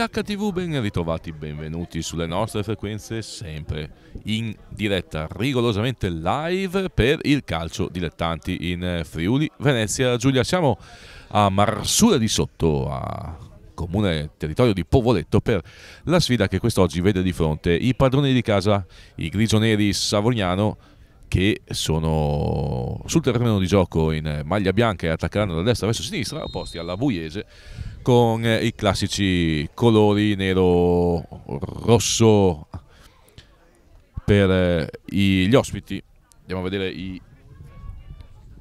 BHTV, ben ritrovati, benvenuti sulle nostre frequenze, sempre in diretta, rigorosamente live per il calcio dilettanti in Friuli, Venezia, Giulia. Siamo a Marsura di Sotto, a comune territorio di Povoletto, per la sfida che quest'oggi vede di fronte i padroni di casa, i grigioneri Savognano, che sono sul terreno di gioco in maglia bianca e attaccheranno da destra verso sinistra, opposti alla Vuiese con eh, i classici colori nero rosso per eh, gli ospiti. Andiamo a vedere i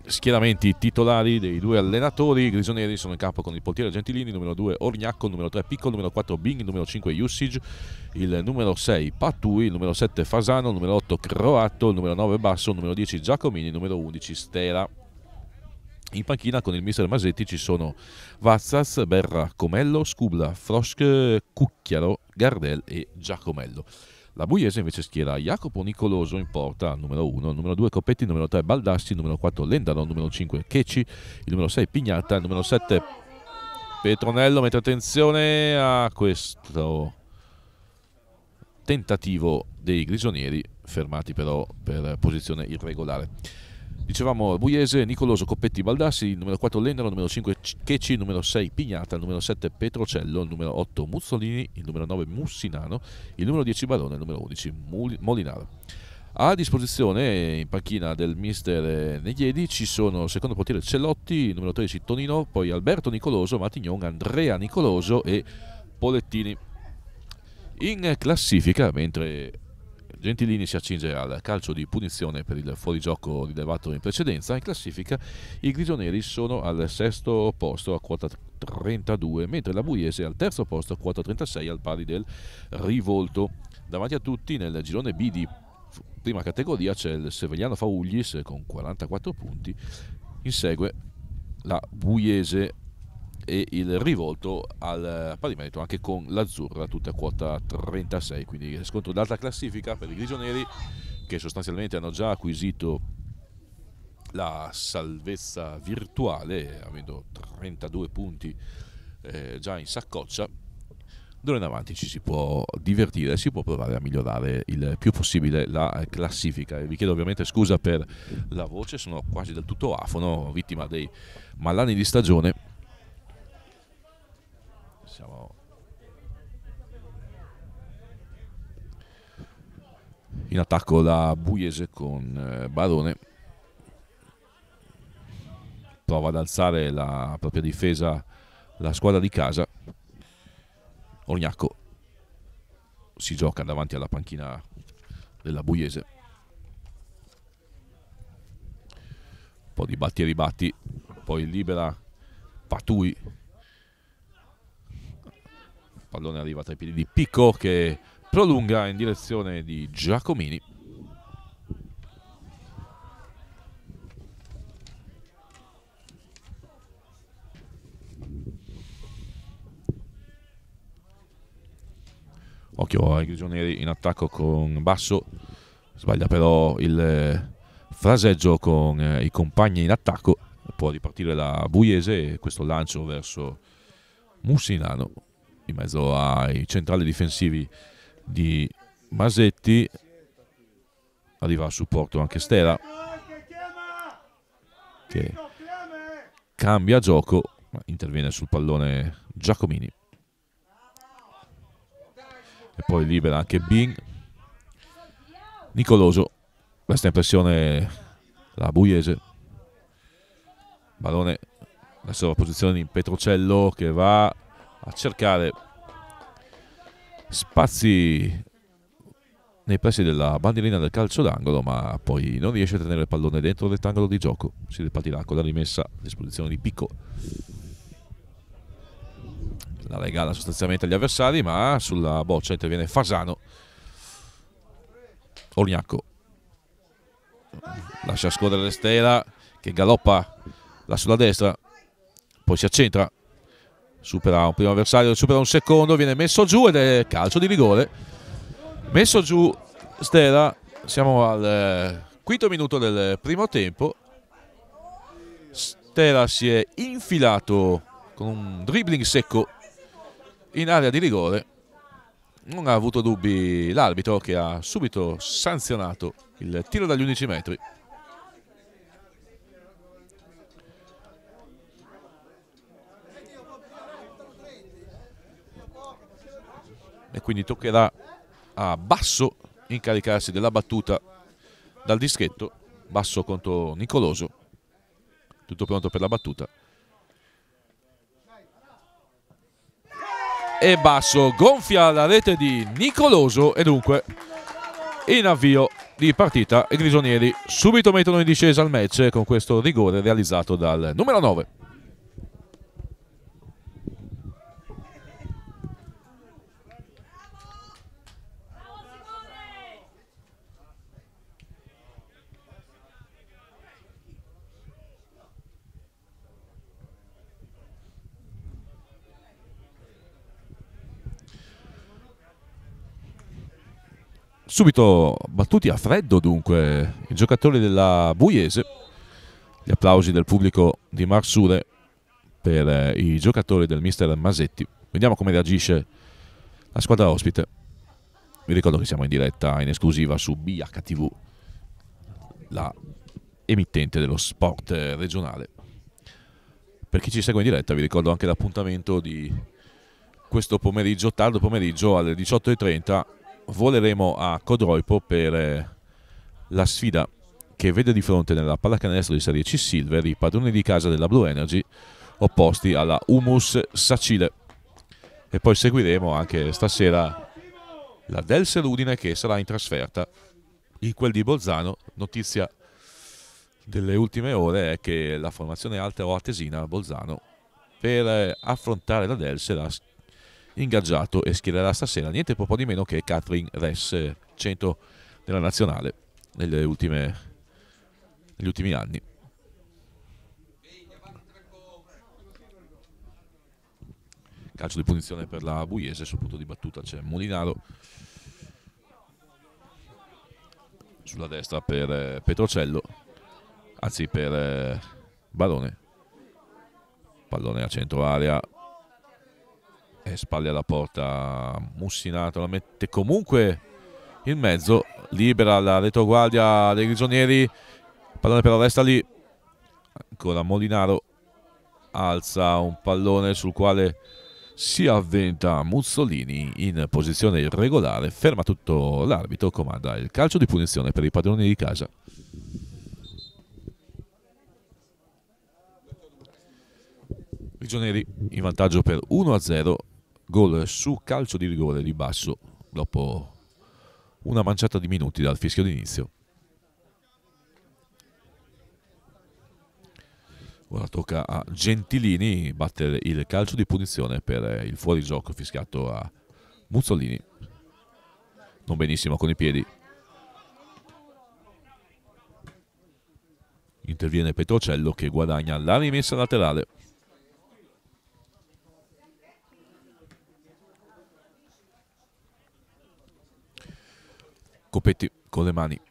schieramenti titolari dei due allenatori. I grisoneri sono in campo con il portiere Gentilini, numero 2 Orgnacco, numero 3 Piccolo, numero 4 Bing, numero 5 Usage, il numero 6 Patui, numero 7 Fasano, numero 8 Croatto, il numero 9 Basso, numero 10 Giacomini, numero 11 Stera. In panchina con il mister Masetti ci sono Vazzas, Berra, Comello, Scubla, Frosch, Cucchiaro, Gardel e Giacomello. La Buiese invece schiera Jacopo Nicoloso in porta numero 1, il numero 2 Coppetti, numero 3 Baldassi, numero 4 Lendaro, numero 5 Checi, il numero 6 Pignata, il numero 7 Petronello. Mette attenzione a questo tentativo dei grigionieri, fermati però per posizione irregolare. Dicevamo Buiese, Nicoloso, Coppetti, Baldassi, numero 4 Lendaro, il numero 5 Checi, numero 6 Pignata, numero 7 Petrocello, numero 8 Muzzolini, il numero 9 Mussinano, il numero 10 Barone, il numero 11 Muli- Molinaro. A disposizione in panchina del mister eh, Negliedi ci sono secondo portiere Cellotti, numero 13 Tonino, poi Alberto Nicoloso, Matignon, Andrea Nicoloso e Polettini. In classifica, mentre Gentilini si accinge al calcio di punizione per il fuorigioco rilevato in precedenza, in classifica i grigioneri sono al sesto posto a quota 32, mentre la Buiese è al terzo posto a quota 36 al pari del Rivolto. Davanti a tutti nel girone B di prima categoria c'è il Sevegliano Faullis con 44 punti, insegue la Buiese e il Rivolto al pari merito anche con l'Azzurra tutta quota 36 quindi scontro d'alta classifica per i grigioneri che sostanzialmente hanno già acquisito la salvezza virtuale avendo 32 punti eh, già in saccoccia d'ora in avanti ci si può divertire, si può provare a migliorare il più possibile la classifica. Vi chiedo ovviamente scusa per la voce, sono quasi del tutto afono, vittima dei malanni di stagione. Siamo in attacco la Buiese con eh, Barone. prova ad alzare la propria difesa la squadra di casa. Orgnacco si gioca davanti alla panchina della Buiese. Un po' di batti e ribatti, poi libera Patui. Pallone arriva tra i piedi di Picco che prolunga in direzione di Giacomini. Occhio ai grigionieri in attacco con Basso. Sbaglia però il eh, fraseggio con eh, i compagni in attacco. Può ripartire la Buiese e questo lancio verso Mussinano in mezzo ai centrali difensivi di Masetti. Arriva a supporto anche Stera che cambia gioco, interviene sul pallone Giacomini. E poi libera anche Bing. Nicoloso questa impressione la Buiese. Barone adesso la posizione di Petrocello che va a cercare spazi nei pressi della bandierina del calcio d'angolo ma poi non riesce a tenere il pallone dentro il rettangolo di gioco. Si ripartirà con la rimessa a disposizione di Picco. La regala sostanzialmente agli avversari, ma sulla boccia interviene Fasano. Orgnacco lascia scorrere Stela che galoppa là sulla destra, poi si accentra, supera un primo avversario, supera un secondo, viene messo giù ed è calcio di rigore. Messo giù Stela, siamo al eh, quinto minuto del primo tempo. Stela si è infilato con un dribbling secco in area di rigore non ha avuto dubbi l'arbitro che ha subito sanzionato il tiro dagli 11 metri. E quindi toccherà a Basso incaricarsi della battuta dal dischetto. Basso contro Nicoloso. Tutto pronto per la battuta. e Basso gonfia la rete di Nicoloso e dunque in avvio di partita i grigionieri subito mettono in discesa il match con questo rigore realizzato dal numero 9. Subito battuti a freddo dunque i giocatori della Buiese, gli applausi del pubblico di Marsure per eh, i giocatori del mister Masetti. Vediamo come reagisce la squadra ospite. Vi ricordo che siamo in diretta in esclusiva su BHTV, la emittente dello sport regionale. Per chi ci segue in diretta vi ricordo anche l'appuntamento di questo pomeriggio, tardo pomeriggio alle 18.30 voleremo a Codroipo per eh, la sfida che vede di fronte nella pallacanestro di Serie C Silver i padroni di casa della Blue Energy opposti alla Humus Sacile. E poi seguiremo anche stasera la Delser Udine che sarà in trasferta in quel di Bolzano. Notizia delle ultime ore è che la formazione alta o artesina Bolzano per eh, affrontare la Delser ha ingaggiato e schiererà stasera niente po' di meno che Catherine Ress, 100 della nazionale negli ultimi anni. Calcio di punizione per la Buiese, sul punto di battuta c'è Molinaro. Sulla destra per eh, Petrocello, anzi per eh, Barone. Pallone a centro area, e spalle alla porta Mussinato la mette comunque in mezzo libera la retroguardia dei grigionieri pallone però resta lì ancora Molinaro alza un pallone sul quale si avventa Mussolini in posizione irregolare ferma tutto l'arbitro comanda il calcio di punizione per i padroni di casa. Grigioneri in vantaggio per 1-0, gol su calcio di rigore di basso dopo una manciata di minuti dal fischio d'inizio. Ora tocca a Gentilini battere il calcio di punizione per il fuorigioco fischiato a Muzzolini. Non benissimo con i piedi. Interviene Petrocello che guadagna la rimessa laterale. Copetti con le mani.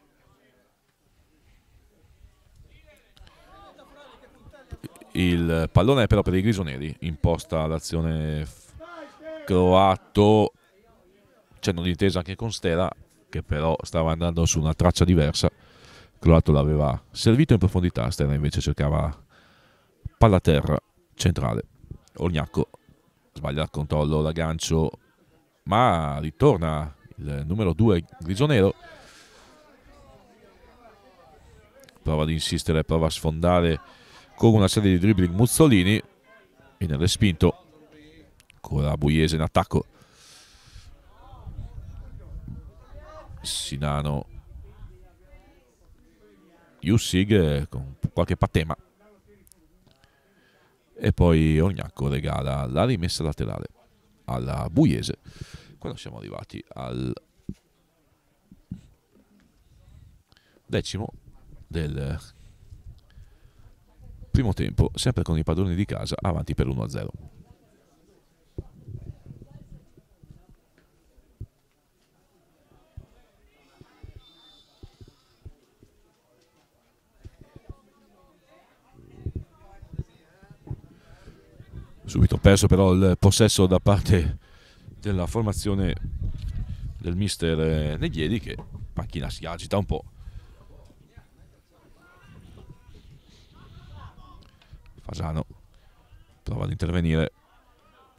Il pallone è però per i grisoneri, imposta l'azione croato, c'è un'intesa anche con Stera che però stava andando su una traccia diversa. Croato l'aveva servito in profondità, Stera invece cercava palla terra centrale. Orgnacco sbaglia il controllo, l'aggancio, ma ritorna il numero 2 grigionero. Prova ad insistere, prova a sfondare con una serie di dribbling Muzzolini. Viene respinto. Ancora Buiese in attacco. Sinano. Jussig con qualche patema. E poi Ognacco regala la rimessa laterale alla Buiese. Quando siamo arrivati al decimo del primo tempo, sempre con i padroni di casa, avanti per 1-0. Subito perso però il possesso da parte della formazione del mister eh, Neghieri che panchina si agita un po'. Fasano prova ad intervenire,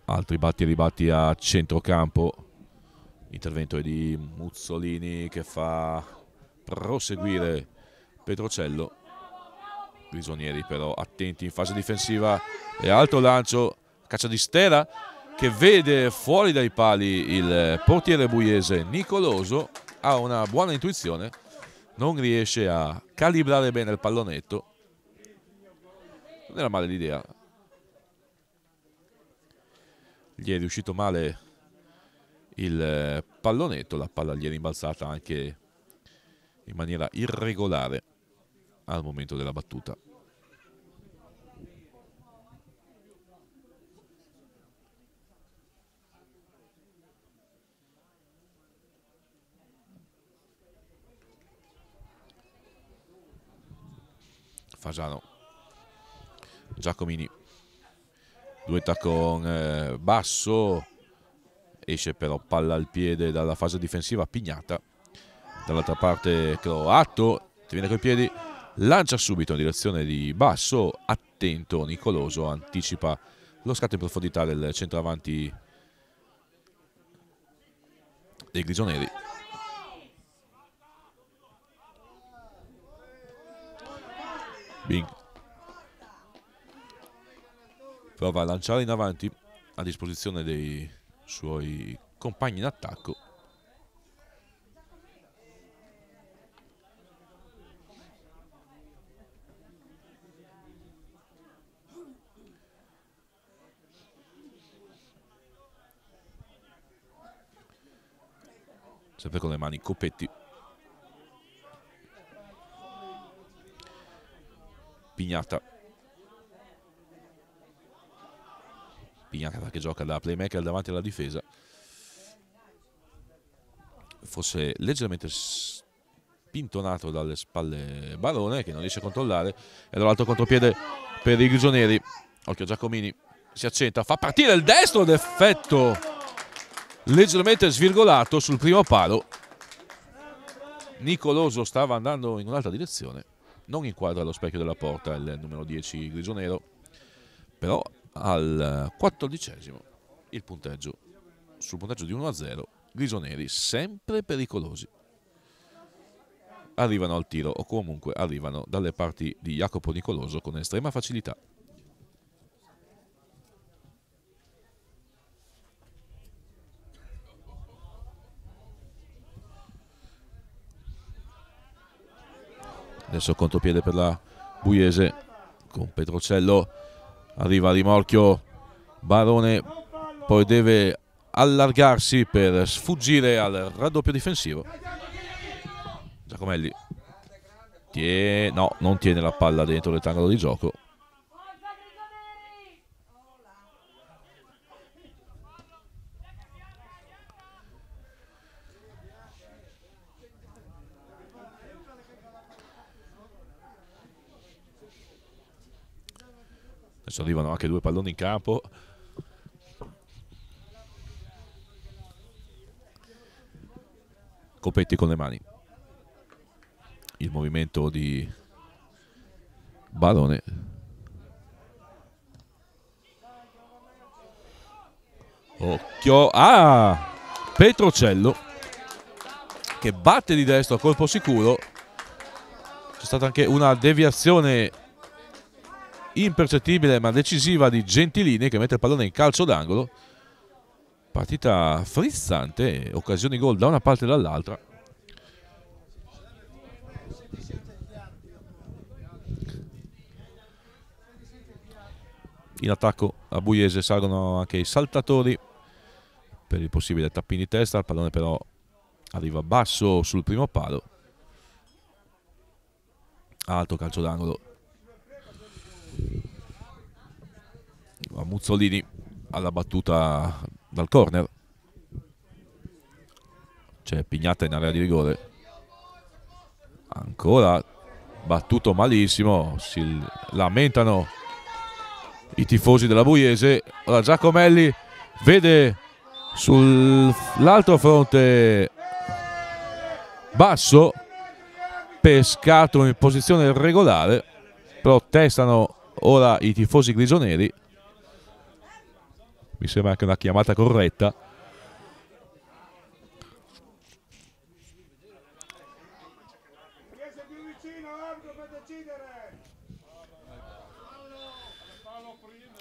altri batti e ribatti a centrocampo. Intervento è di Muzzolini che fa proseguire Petrocello. Bisonieri però attenti in fase difensiva e altro lancio, caccia di Stera che vede fuori dai pali il portiere buiese Nicoloso, ha una buona intuizione, non riesce a calibrare bene il pallonetto. Non era male l'idea. Gli è riuscito male il pallonetto, la palla gli è rimbalzata anche in maniera irregolare al momento della battuta. Fasano. Giacomini. Duetta con eh, Basso. Esce però palla al piede dalla fase difensiva Pignata. Dall'altra parte Croato. Viene coi piedi. Lancia subito in direzione di Basso. Attento Nicoloso. Anticipa lo scatto in profondità del centravanti dei Grisoneri Bing prova a lanciare in avanti a disposizione dei suoi compagni in attacco sempre con le mani Coppetti Pignata. Pignata che gioca da playmaker davanti alla difesa. Fosse leggermente spintonato dalle spalle Barone che non riesce a controllare. E dall'altro contropiede per i grigionieri occhio Giacomini si accenta fa partire il destro d'effetto leggermente svirgolato sul primo palo. Nicoloso stava andando in un'altra direzione non inquadra lo specchio della porta il numero 10 grigionero però al quattordicesimo il punteggio. Sul punteggio di 1-0 grisoneri sempre pericolosi. Arrivano al tiro o comunque arrivano dalle parti di Jacopo Nicoloso con estrema facilità adesso contropiede per la Buiese con Petrocello. Arriva a rimorchio Barone poi deve allargarsi per sfuggire al raddoppio difensivo. Giacomelli. Tie- no, non tiene la palla dentro il rettangolo di gioco Adesso arrivano anche due palloni in campo. Copetti con le mani. Il movimento di Barone. Occhio. Ah! Petrocello che batte di destro a colpo sicuro. C'è stata anche una deviazione impercettibile ma decisiva di Gentilini che mette il pallone in calcio d'angolo. Partita frizzante, occasioni gol da una parte e dall'altra. In attacco a Buiese salgono anche i saltatori per il possibile tappini di testa, il pallone però arriva basso sul primo palo. Alto calcio d'angolo a Muzzolini alla battuta dal corner. C'è Pignata in area di rigore. Ancora battuto malissimo si lamentano i tifosi della Buiese. Ora Giacomelli vede sull'altro fronte basso pescato in posizione regolare protestano ora i tifosi grigioneri mi sembra anche una chiamata corretta.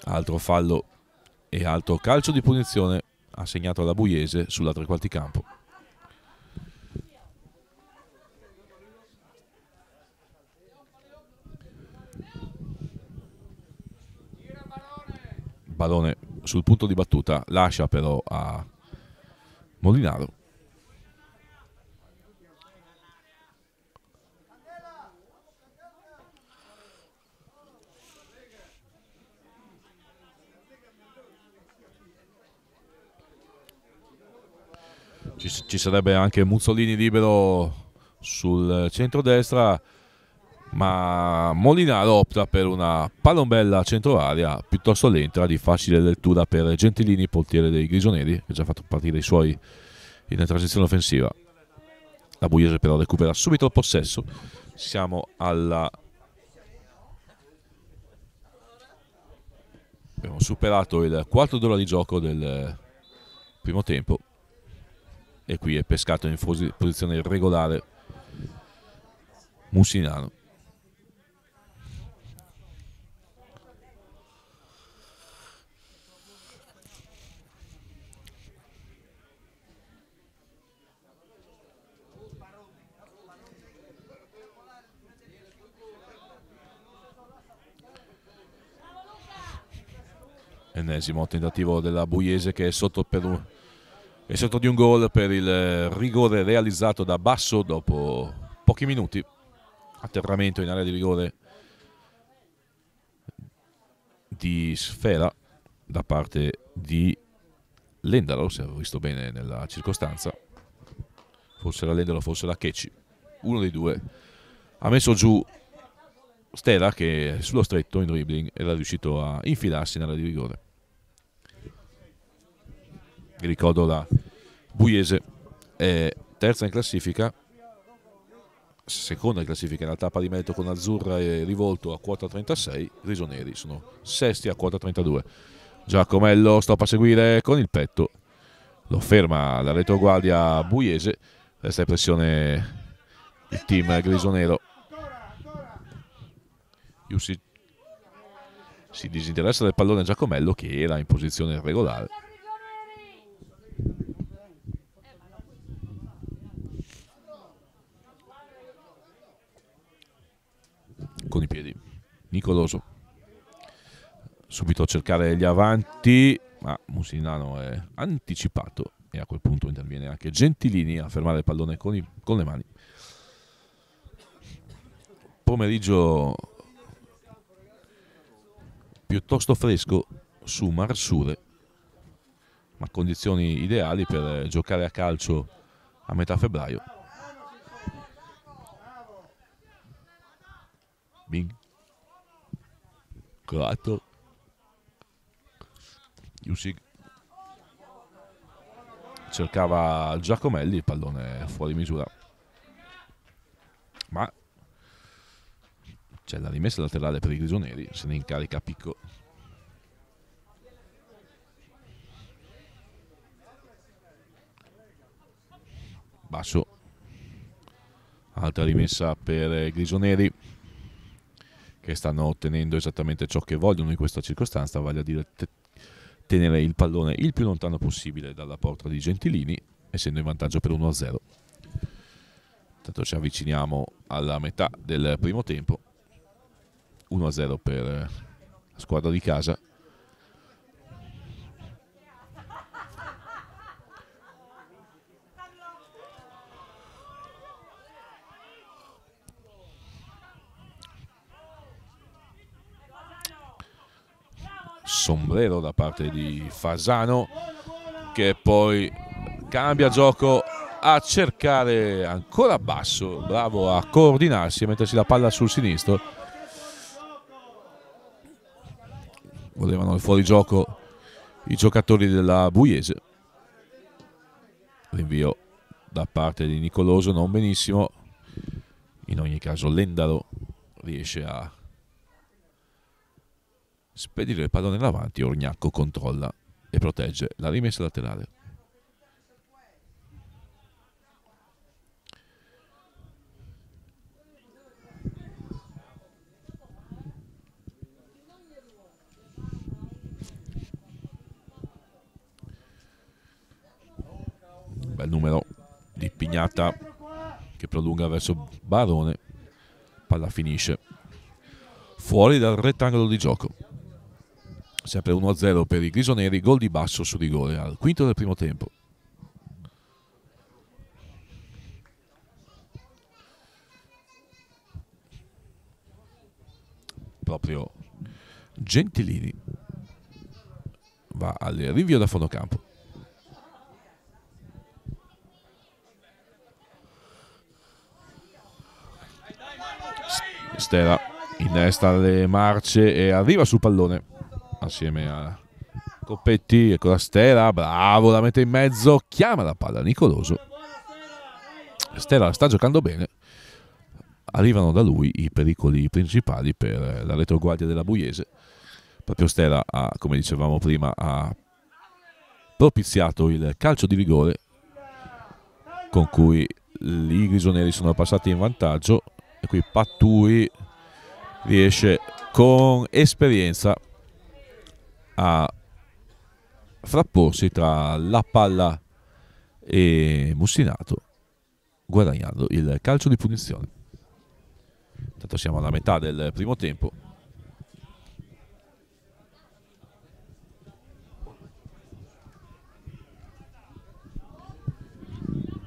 Altro fallo e altro calcio di punizione assegnato alla Buiese sulla tre quarti campo Barone sul punto di battuta lascia però a Molinaro. Ci, ci sarebbe anche Muzzolini libero sul centro-destra ma Molinaro opta per una palombella a centro area piuttosto lenta di facile lettura per Gentilini, portiere dei Grisoneri che ha già fatto partire i suoi in transizione offensiva. La Buiese però recupera subito il possesso. Siamo alla abbiamo superato il quarto d'ora di gioco del primo tempo. E qui è pescato in posizione irregolare Mussinano ennesimo tentativo della Buiese che è sotto, un, è sotto di un gol per il rigore realizzato da Basso dopo pochi minuti. Atterramento in area di rigore di Sfera da parte di Lendalo se avevo visto bene nella circostanza. Forse la Lendalo forse la Keci uno dei due ha messo giù Stella che sullo stretto in dribbling era riuscito a infilarsi nella di rigore. Ricordo la Buiese è terza in classifica, seconda in classifica nella tappa di merito con Azzurra e Rivolto a quota 36, Risoneri sono sesti a quota 32. Giacomello stop a seguire con il petto, lo ferma la retroguardia Buiese, resta in pressione il team grisonero si, si disinteressa del pallone Giacomello che era in posizione irregolare. Nicoloso. Subito a cercare gli avanti ma Musinano è anticipato e a quel punto interviene anche Gentilini a fermare il pallone con, i- con le mani. Pomeriggio piuttosto fresco su Marsure ma condizioni ideali per giocare a calcio a metà febbraio Bing. Croato Jusig cercava Giacomelli il pallone fuori misura. Ma c'è la rimessa laterale per i grigionieri se ne incarica Picco. Basso. Altra rimessa per i grigionieri che stanno ottenendo esattamente ciò che vogliono in questa circostanza vale a dire te- tenere il pallone il più lontano possibile dalla porta di Gentilini essendo in vantaggio per 1-0 Intanto ci avviciniamo alla metà del primo tempo. 1-0 per la squadra di casa sombrero da parte di Fasano che poi cambia gioco a cercare ancora basso, bravo a coordinarsi e mettersi la palla sul sinistro. Volevano il fuorigioco i giocatori della Buiese. L'invio da parte di Nicoloso non benissimo. In ogni caso Lendaro riesce a spedire il pallone in avanti, Orgnacco controlla e protegge la rimessa laterale. Bel numero di Pignata che prolunga verso Barone. Palla finisce fuori dal rettangolo di gioco. Sempre 1-0 per i grisoneri, gol di basso su rigore al quinto del primo tempo. Proprio Gentilini va al rinvio da fondocampo. Stera innesta le marce e arriva sul pallone assieme a Coppetti e con la Stera bravo la mette in mezzo chiama la palla Nicoloso. Stera sta giocando bene. Arrivano da lui i pericoli principali per la retroguardia della Buiese. Proprio Stera ha come dicevamo prima ha propiziato il calcio di rigore con cui i grisoneri sono passati in vantaggio e qui Pattui riesce con esperienza a frapporsi tra la palla e Mussinato guadagnando il calcio di punizione. Intanto siamo alla metà del primo tempo.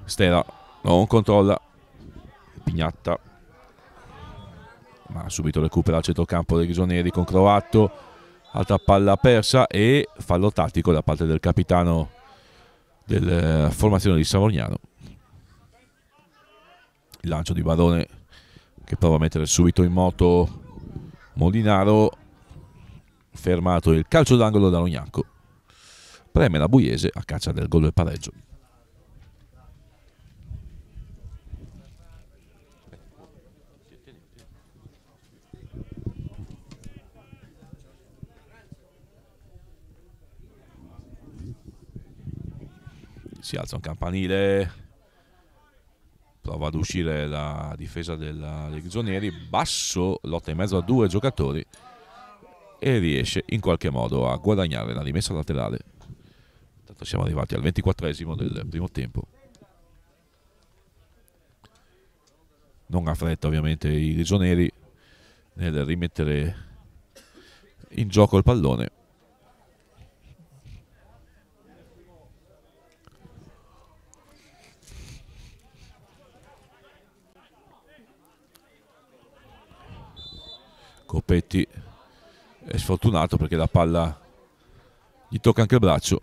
Stera non controlla Pignatta ma subito recupera il centrocampo dei grisoneri con Croatto altra palla persa e fallo tattico da parte del capitano della formazione di Savognano il lancio di Barone che prova a mettere subito in moto Molinaro fermato il calcio d'angolo da Rognacco preme la Buiese a caccia del gol del pareggio si alza un campanile prova ad uscire la difesa della- dei Grigionieri basso lotta in mezzo a due giocatori e riesce in qualche modo a guadagnare la rimessa laterale Intanto siamo arrivati al 24esimo del primo tempo non ha fretta ovviamente i Grigionieri nel rimettere in gioco il pallone. Coppetti è sfortunato perché la palla gli tocca anche il braccio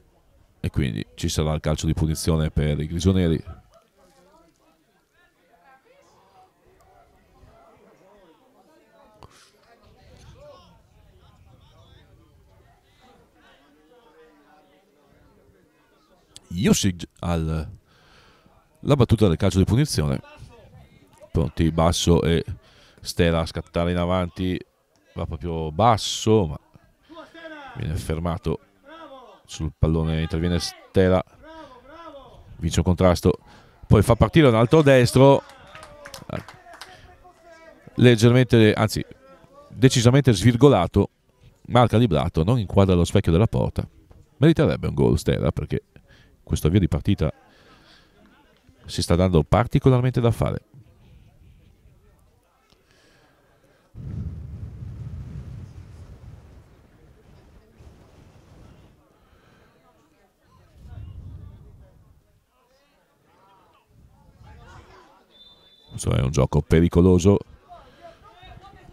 e quindi ci sarà il calcio di punizione per i grigionieri. Yusig al la battuta del calcio di punizione pronti basso e Stella a scattare in avanti va proprio basso ma viene fermato sul pallone interviene Stella. Vince un contrasto poi fa partire un altro destro. Leggermente anzi decisamente svirgolato mal calibrato non inquadra lo specchio della porta. Meriterebbe un gol Stella perché questo avvio di partita si sta dando particolarmente da fare Questo è un gioco pericoloso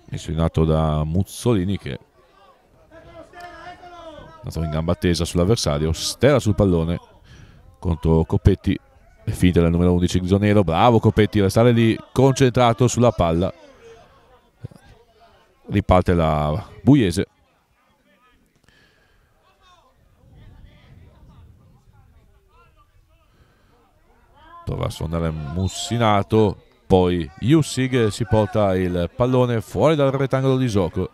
messo in atto da Muzzolini che è in gamba tesa sull'avversario stera sul pallone contro Coppetti e finita del numero 11 Grisonero bravo Coppetti restare lì concentrato sulla palla riparte la Buiese. Prova a suonare Mussinato poi Jussig si porta il pallone fuori dal rettangolo di gioco.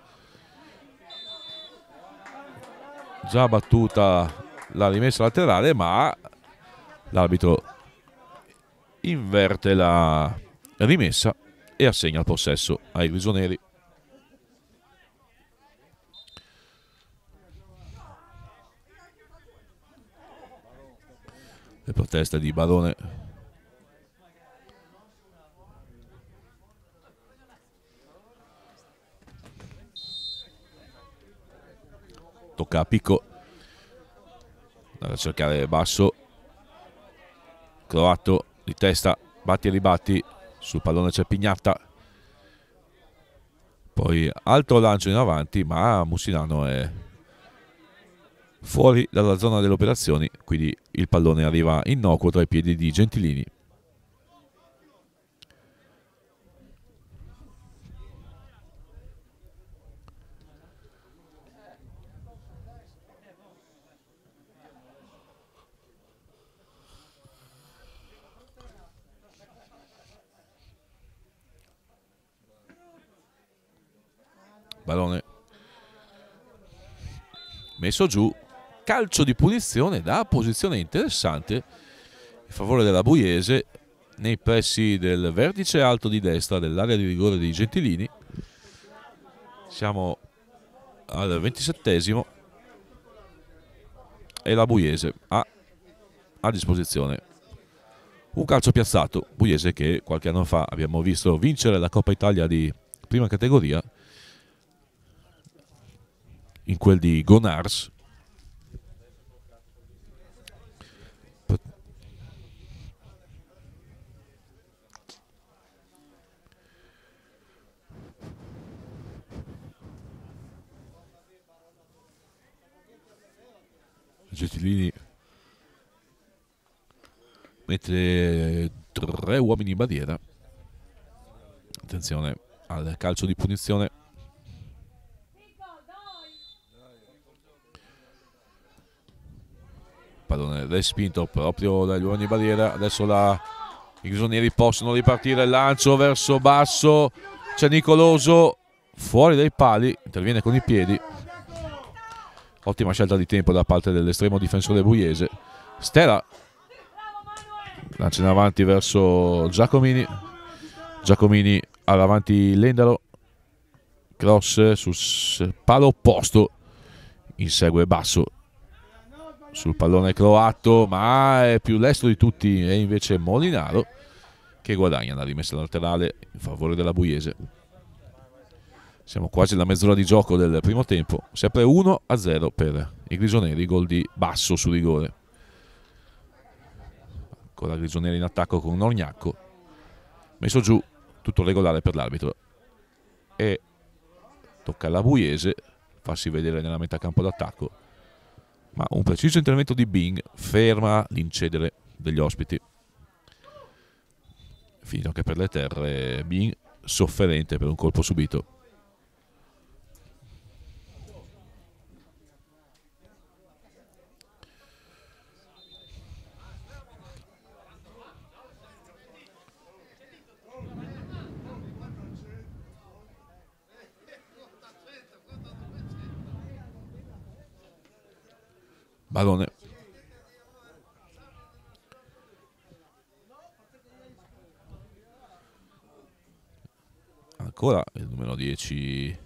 Già battuta la rimessa laterale ma l'arbitro inverte la rimessa e assegna il possesso ai grigionieri le proteste di Barone tocca a Picco da cercare basso. Croato di testa batti e ribatti sul pallone c'è Pignatta poi altro lancio in avanti ma Mussinano è fuori dalla zona delle operazioni quindi il pallone arriva innocuo tra i piedi di Gentilini Pallone messo giù. Calcio di punizione da posizione interessante in favore della Buiese nei pressi del vertice alto di destra dell'area di rigore dei Gentilini. Siamo al ventisettesimo e la Buiese ha a disposizione un calcio piazzato. Buiese che qualche anno fa abbiamo visto vincere la Coppa Italia di prima categoria in quel di Gonars. Gettilini mette tre uomini in barriera. Attenzione al calcio di punizione. Pallone respinto proprio dagli uomini barriera adesso la, i grigionieri possono ripartire. Lancio verso basso. C'è Nicoloso fuori dai pali interviene con i piedi. Ottima scelta di tempo da parte dell'estremo difensore buiese. Stella lancia in avanti verso Giacomini. Giacomini all'avanti Lendalo. Cross sul palo opposto. Insegue basso sul pallone croato, ma è più lesto di tutti è invece Molinaro che guadagna la rimessa laterale in favore della Buiese. Siamo quasi alla mezz'ora di gioco del primo tempo, sempre 1 a 0 per i Grigionieri, gol di basso su rigore. Ancora Grigionieri in attacco con Orgnacco, messo giù, tutto regolare per l'arbitro. E tocca alla Buiese farsi vedere nella metà campo d'attacco. Ma un preciso intervento di Bing ferma l'incedere degli ospiti. Finito anche per le terre, Bing sofferente per un colpo subito. Barone. Ancora il numero 10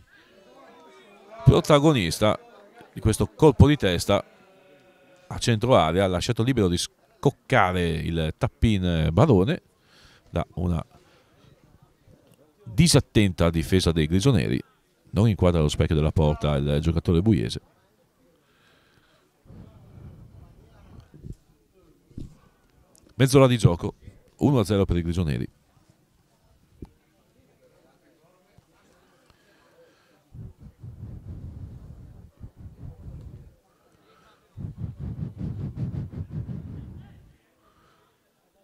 protagonista di questo colpo di testa a centro area ha lasciato libero di scoccare il tappin Barone da una disattenta difesa dei grigionieri non inquadra lo specchio della porta il giocatore buiese Mezz'ora di gioco, 1-0 per i grigionieri.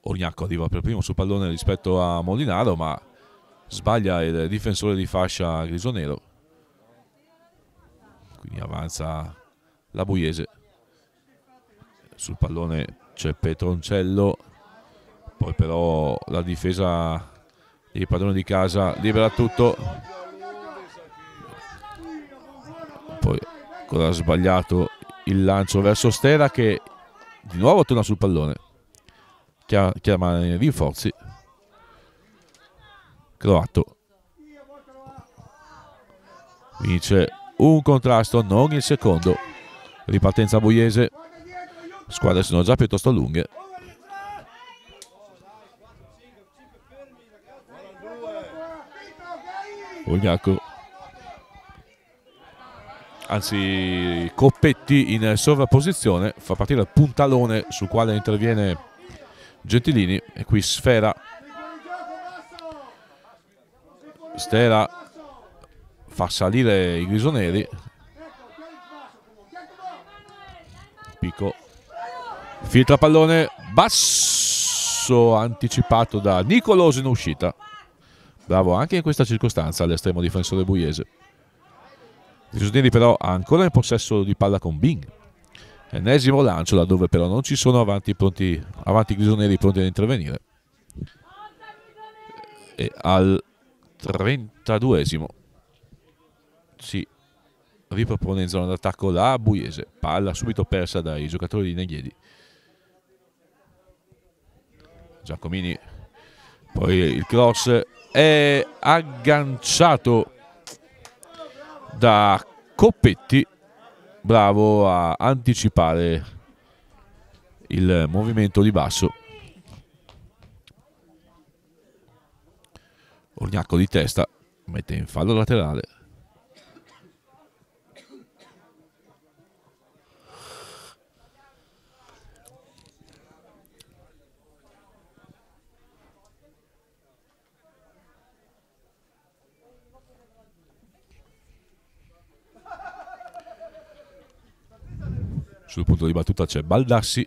Orgnacco arriva per primo sul pallone rispetto a Molinaro, ma sbaglia il difensore di fascia grisonero. Quindi avanza la Buiese. Sul pallone c'è Petroncello poi però la difesa dei padroni di casa libera tutto. Poi ancora sbagliato il lancio verso Stera che di nuovo torna sul pallone. Chiama, rinforzi. Croato. Vince un contrasto non il secondo. Ripartenza buiese squadre sono già piuttosto lunghe. Ogliacco anzi Coppetti in sovrapposizione fa partire il puntalone sul quale interviene Gentilini e qui Sfera. Stera fa salire i grisoneri. Pico filtra pallone basso anticipato da Nicoloso in uscita. Bravo anche in questa circostanza l'estremo difensore buiese. I Grisoneri però ancora in possesso di palla con Bing. Ennesimo lancio laddove però non ci sono avanti, pronti, avanti Grisoneri pronti ad intervenire. E al 32esimo si ripropone in zona d'attacco la Buiese. Palla subito persa dai giocatori di Neghiedi Giacomini. Poi il cross è agganciato da Coppetti. Bravo a anticipare il movimento di basso. Orgnacco di testa mette in fallo laterale sul punto di battuta c'è Baldassi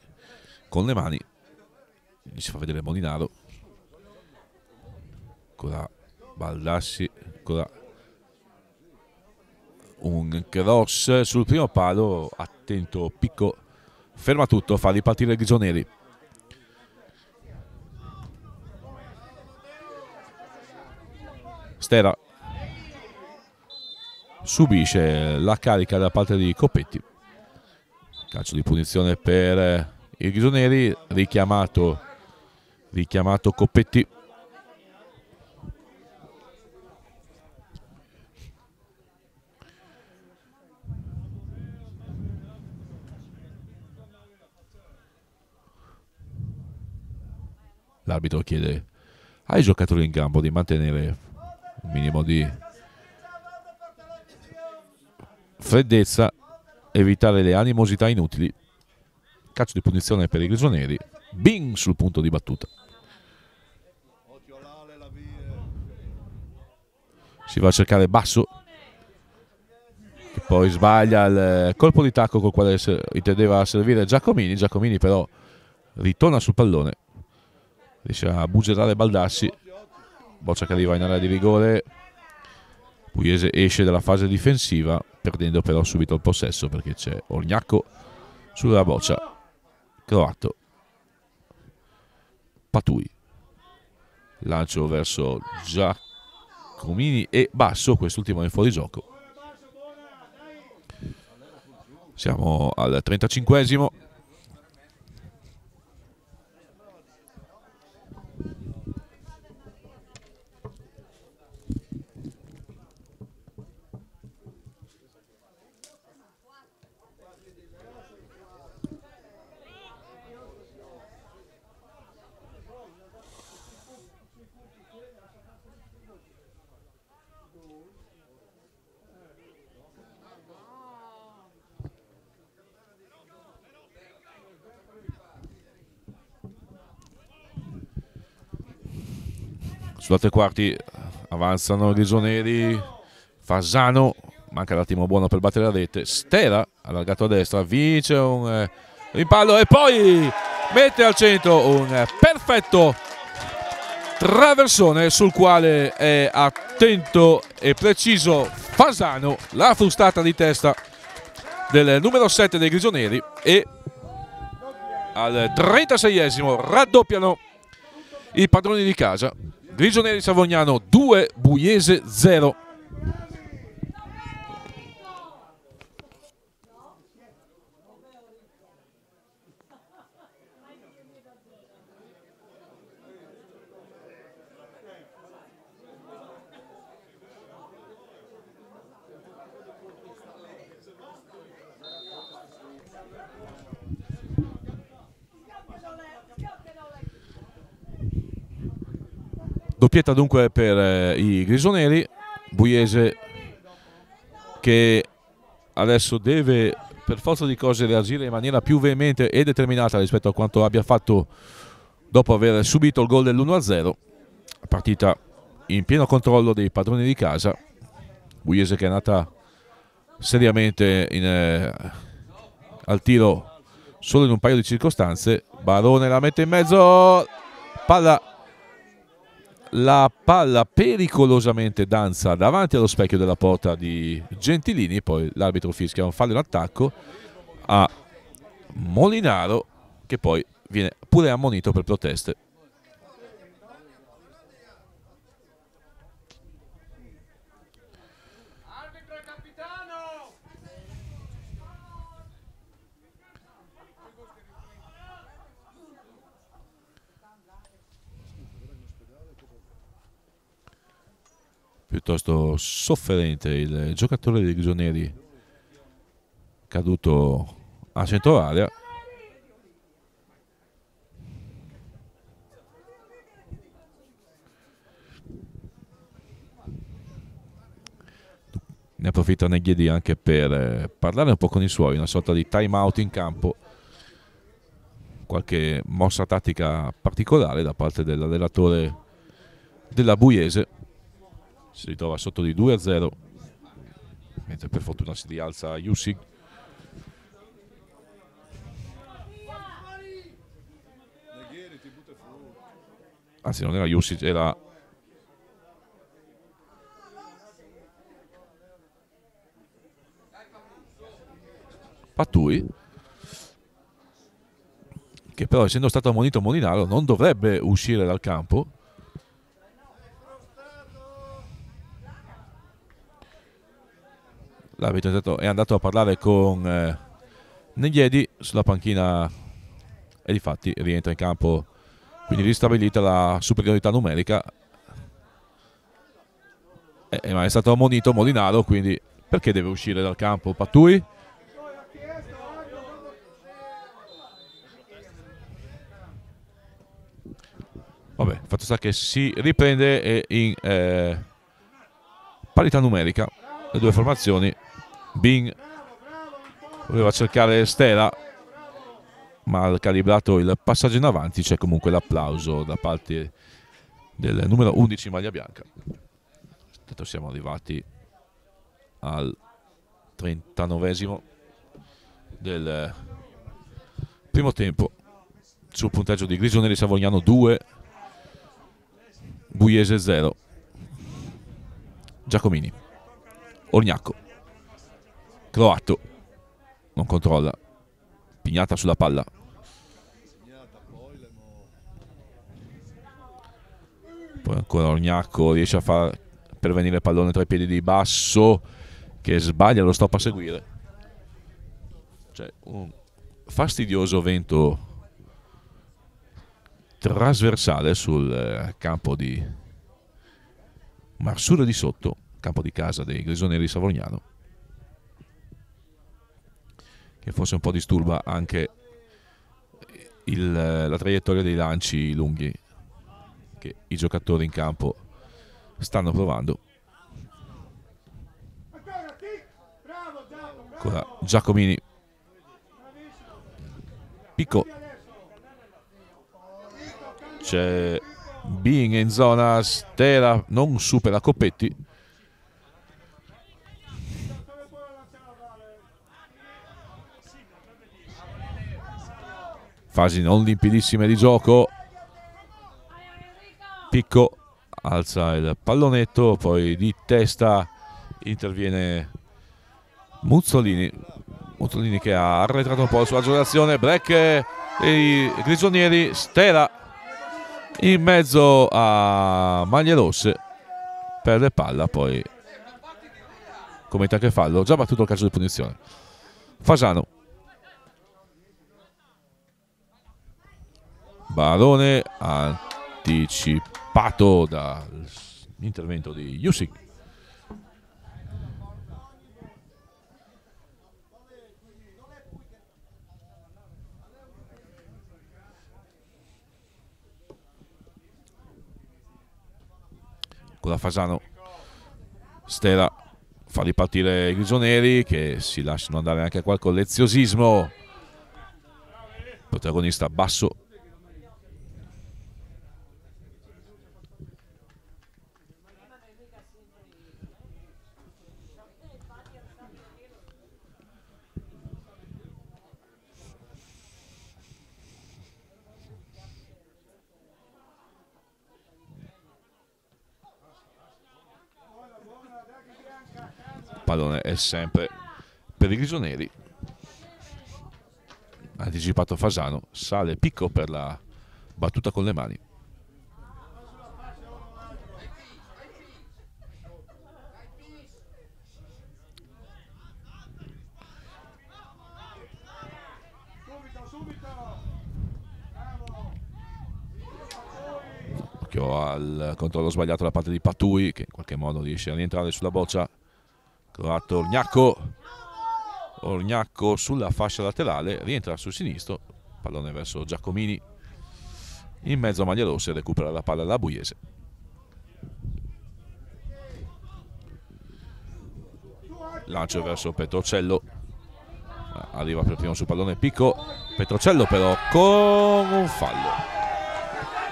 con le mani gli si fa vedere Molinaro ancora Baldassi ancora un cross sul primo palo attento Picco ferma tutto fa ripartire i Grigionieri Stera subisce la carica da parte di Coppetti calcio di punizione per i Grisoneri richiamato, richiamato Coppetti. L'arbitro chiede ai giocatori in campo di mantenere un minimo di freddezza, evitare le animosità inutili. Calcio di punizione per i grigionieri. Bing sul punto di battuta. Si va a cercare basso. Che poi sbaglia il colpo di tacco col quale intendeva servire Giacomini. Giacomini però ritorna sul pallone. Riesce a buggerare Baldassi. Boccia che arriva in area di rigore. Pugliese esce dalla fase difensiva, perdendo però subito il possesso perché c'è Orgnacco sulla boccia. Croato. Patui. Lancio verso Giacomini e Basso, quest'ultimo è in fuorigioco. Siamo al 35esimo. Sulla tre quarti avanzano i grigionieri. Fasano, manca l'attimo buono per battere la rete. Stera, allargato a destra, vince un eh, rimpallo e poi mette al centro un perfetto traversone sul quale è attento e preciso Fasano. La frustata di testa del numero 7 dei grigionieri e al 36esimo raddoppiano i padroni di casa. Grigionieri Savognano 2, Buiese 0. Doppietta dunque per eh, i grisoneri. Buiese che adesso deve per forza di cose reagire in maniera più veemente e determinata rispetto a quanto abbia fatto dopo aver subito il gol dell'1-0. Partita in pieno controllo dei padroni di casa. Buiese che è nata seriamente in, eh, al tiro solo in un paio di circostanze. Barone la mette in mezzo. Palla la palla pericolosamente danza davanti allo specchio della porta di Gentilini, poi l'arbitro fischia un fallo in attacco a Molinaro che poi viene pure ammonito per proteste. Piuttosto sofferente il giocatore dei Grigionieri caduto a centro area ne approfitta Neghiedi anche per eh, parlare un po' con i suoi una sorta di time out in campo. Qualche mossa tattica particolare da parte dell'allenatore della Buiese si ritrova sotto di 2 a 0 mentre per fortuna si rialza Jusig anzi non era Jusig era Pattui che però essendo stato ammonito Molinaro non dovrebbe uscire dal campo l'arbitro andato- è andato a parlare con eh, Neghiedi sulla panchina e di fatti rientra in campo quindi ristabilita la superiorità numerica. Eh, eh, ma è stato ammonito Molinaro quindi perché deve uscire dal campo? Pattui? Vabbè, fatto sta che si riprende in eh, parità numerica. Le due formazioni Bing. Voleva cercare Stella ma ha calibrato il passaggio in avanti c'è comunque l'applauso da parte del numero 11 maglia bianca. Intanto siamo arrivati al 39esimo del primo tempo. Sul punteggio di Grigio Neri Savognano 2 Buiese 0 Giacomini Orgnacco Croato. Non controlla. Pignata sulla palla. Poi ancora Orgnacco riesce a far pervenire il pallone tra i piedi di Basso che sbaglia lo stop a seguire. Cioè un fastidioso vento trasversale sul eh, campo di Marsura di sotto, campo di casa dei Grisoneri Savognano, che forse un po' disturba anche il, la traiettoria dei lanci lunghi che i giocatori in campo stanno provando. Ancora Giacomini. Picco. C'è Bing in zona Stera, non supera Coppetti. Fasi non limpidissime di gioco. Picco alza il pallonetto, poi di testa interviene Muzzolini. Muzzolini che ha arretrato un po' la sua giocazione. Break dei Grigionieri. Stera in mezzo a maglie rosse. Perde palla, poi commette anche fallo. Già battuto il calcio di punizione. Fasano. Barone anticipato dall'intervento di con la Fasano Stella fa ripartire i grigionieri che si lasciano andare anche a qualche leziosismo. Protagonista basso pallone è sempre per i grigionieri anticipato Fasano sale Picco per la battuta con le mani. Occhio al controllo sbagliato da parte di Patui che in qualche modo riesce a rientrare sulla boccia trovato Orgnacco Orgnacco sulla fascia laterale rientra sul sinistro pallone verso Giacomini. In mezzo a maglia rossa recupera la palla la Buiese. Lancio verso Petrocello. Arriva per primo sul pallone Picco. Petrocello però con un fallo.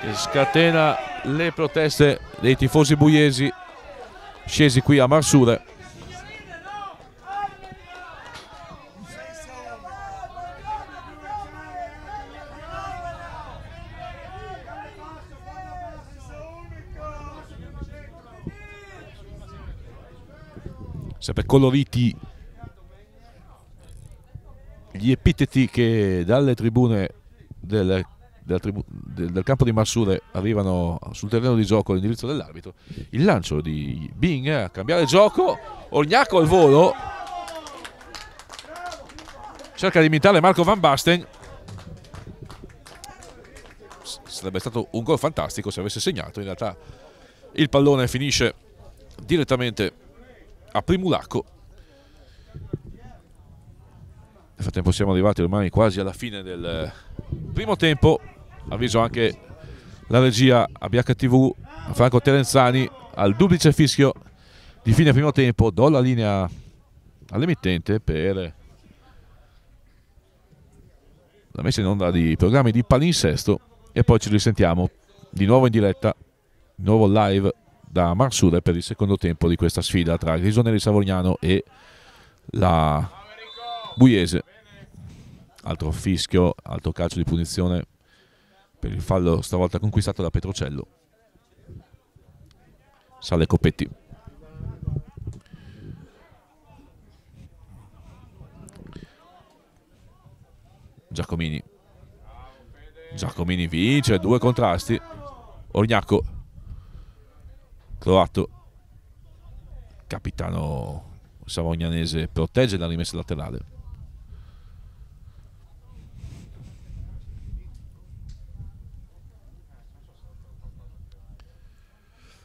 Che scatena le proteste dei tifosi buiesi. Scesi qui a Marsure sempre coloriti gli epiteti che dalle tribune del, del, tribu, del, del, campo di Marsure arrivano sul terreno di gioco all'indirizzo dell'arbitro il lancio di Bing a cambiare gioco Orgnacco al volo. Cerca di imitare Marco Van Basten. Sarebbe stato un gol fantastico se avesse segnato. In realtà il pallone finisce direttamente a Primulacco. Nel frattempo siamo arrivati ormai quasi alla fine del primo tempo. Avviso anche la regia a BHTV, Franco Terenzani, al duplice fischio di fine primo tempo. Do la linea all'emittente per la messa in onda di programmi di palinsesto e poi ci risentiamo di nuovo in diretta, di nuovo live da Marsure per il secondo tempo di questa sfida tra Grisoneri Savognano e la Buiese. Altro fischio, altro calcio di punizione per il fallo stavolta conquistato da Petrocello. Sale Coppetti. Giacomini. Giacomini vince, due contrasti. Orgnacco. Croato. Capitano savognanese protegge la rimessa laterale.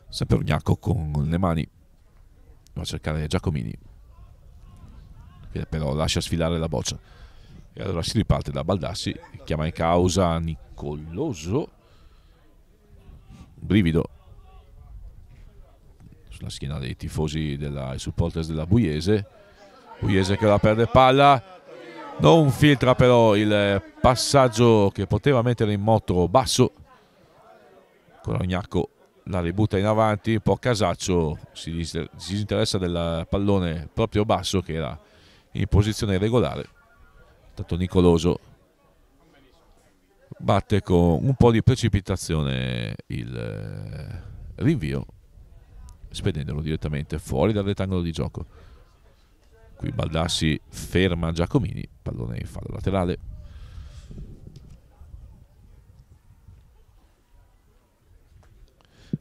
Sempre Orgnacco con le mani. Va a cercare Giacomini. Che però lascia sfilare la boccia. E allora si riparte da Baldassi, chiama in causa Nicoloso. Brivido sulla schiena dei tifosi della, i supporters della Buiese. Buiese che ora perde palla. Non filtra però il passaggio che poteva mettere in moto basso. Corognacco la ributta in avanti, un po' Casaccio si, si disinteressa del pallone proprio basso che era in posizione regolare. Tanto Nicoloso batte con un po' di precipitazione il eh, rinvio, spedendolo direttamente fuori dal rettangolo di gioco. Qui Baldassi ferma Giacomini, pallone in fallo laterale.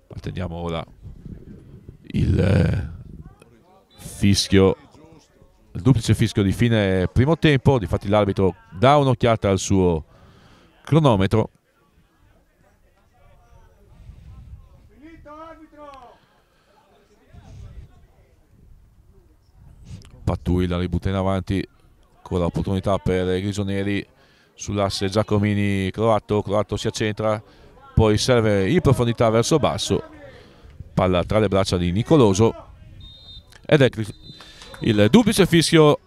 Attendiamo ora il eh, fischio il duplice fischio di fine primo tempo, difatti l'arbitro dà un'occhiata al suo cronometro. Pattui la ributta in avanti con l'opportunità per i grisoneri sull'asse Giacomini Croato, Croato si accentra, poi serve in profondità verso basso, palla tra le braccia di Nicoloso ed è il duplice fischio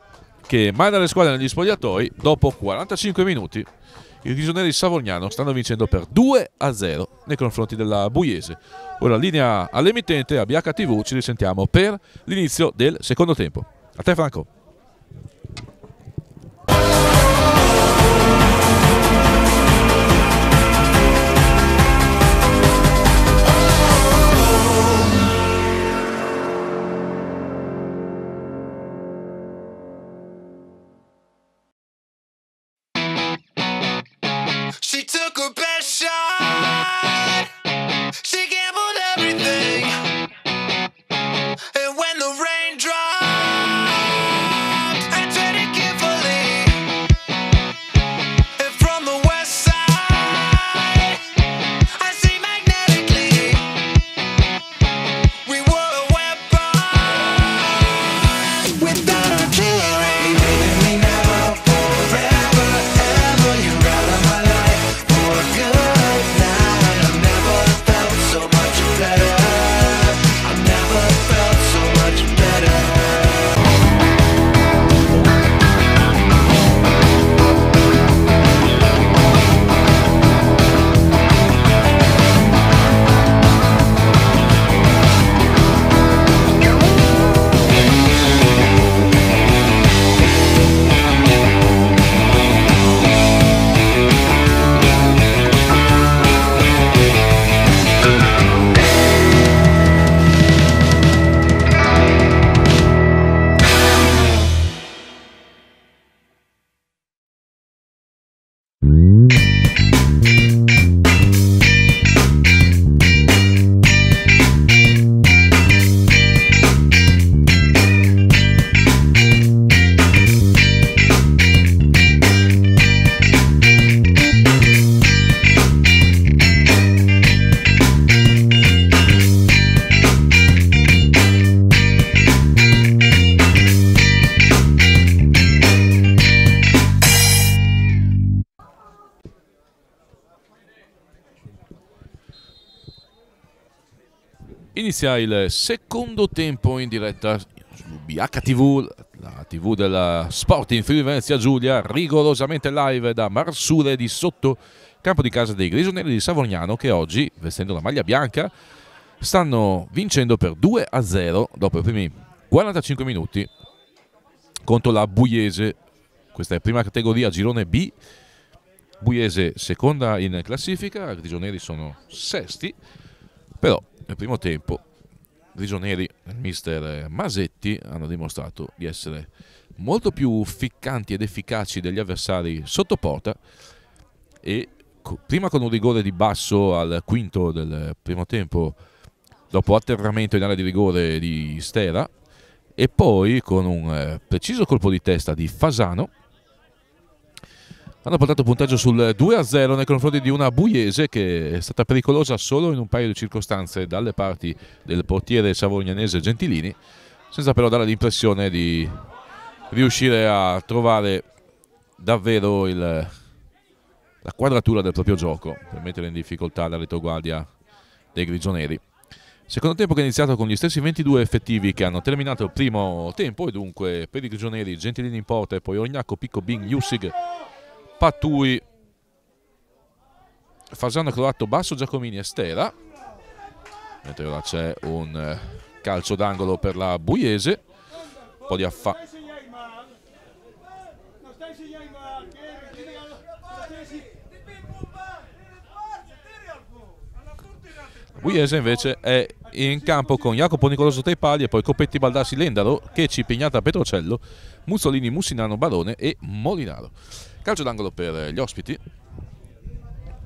che manda le squadre negli spogliatoi dopo 45 minuti. I Grisoneri Savognano stanno vincendo per 2 a 0 nei confronti della Buiese. Ora linea all'emittente a BHTV ci risentiamo per l'inizio del secondo tempo a te Franco Inizia il secondo tempo in diretta su BHTV, la TV del Sporting Friuli Venezia Giulia, rigorosamente live da Marsule di sotto campo di casa dei Grigionieri di Savognano che oggi, vestendo la maglia bianca, stanno vincendo per 2 a 0 dopo i primi 45 minuti contro la Buiese. Questa è prima categoria, girone B. Buiese seconda in classifica, Grigionieri sono sesti, però nel primo tempo Grigionieri e mister Masetti hanno dimostrato di essere molto più ficcanti ed efficaci degli avversari sotto porta e prima con un rigore di basso al quinto del primo tempo dopo atterramento in area di rigore di Stera e poi con un eh, preciso colpo di testa di Fasano hanno portato punteggio sul 2-0 nei confronti di una Buiese che è stata pericolosa solo in un paio di circostanze dalle parti del portiere savognanese Gentilini, senza però dare l'impressione di riuscire a trovare davvero il, la quadratura del proprio gioco per mettere in difficoltà la retroguardia dei grigioneri. Secondo tempo che è iniziato con gli stessi 22 effettivi che hanno terminato il primo tempo e dunque per i grigioneri Gentilini in porta e poi Ognacco, Picco, Bing, Jussig Patui, Fasano, Croato, Basso, Giacomini e Stera. Mentre ora c'è un eh, calcio d'angolo per la Buiese. Un po' di affa... Buiese invece è in campo con Jacopo Nicoloso Teipali e poi Coppetti Baldassi Lendaro, Checi Pignata Petrocello, Muzzolini Mussinano Barone e Molinaro. Calcio d'angolo per gli ospiti,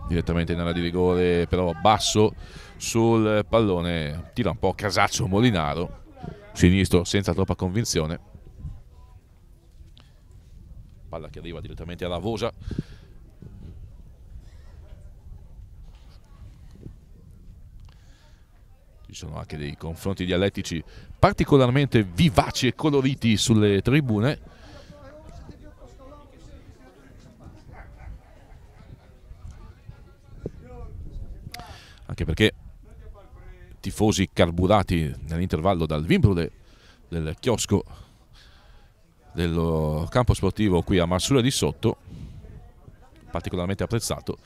direttamente in area di rigore, però basso sul pallone, tira un po' casaccio Molinaro, sinistro senza troppa convinzione. Palla che arriva direttamente alla Vosa. Ci sono anche dei confronti dialettici particolarmente vivaci e coloriti sulle tribune. Anche perché tifosi carburati nell'intervallo dal Vimbrule del chiosco del campo sportivo qui a Marsura di Sotto particolarmente apprezzato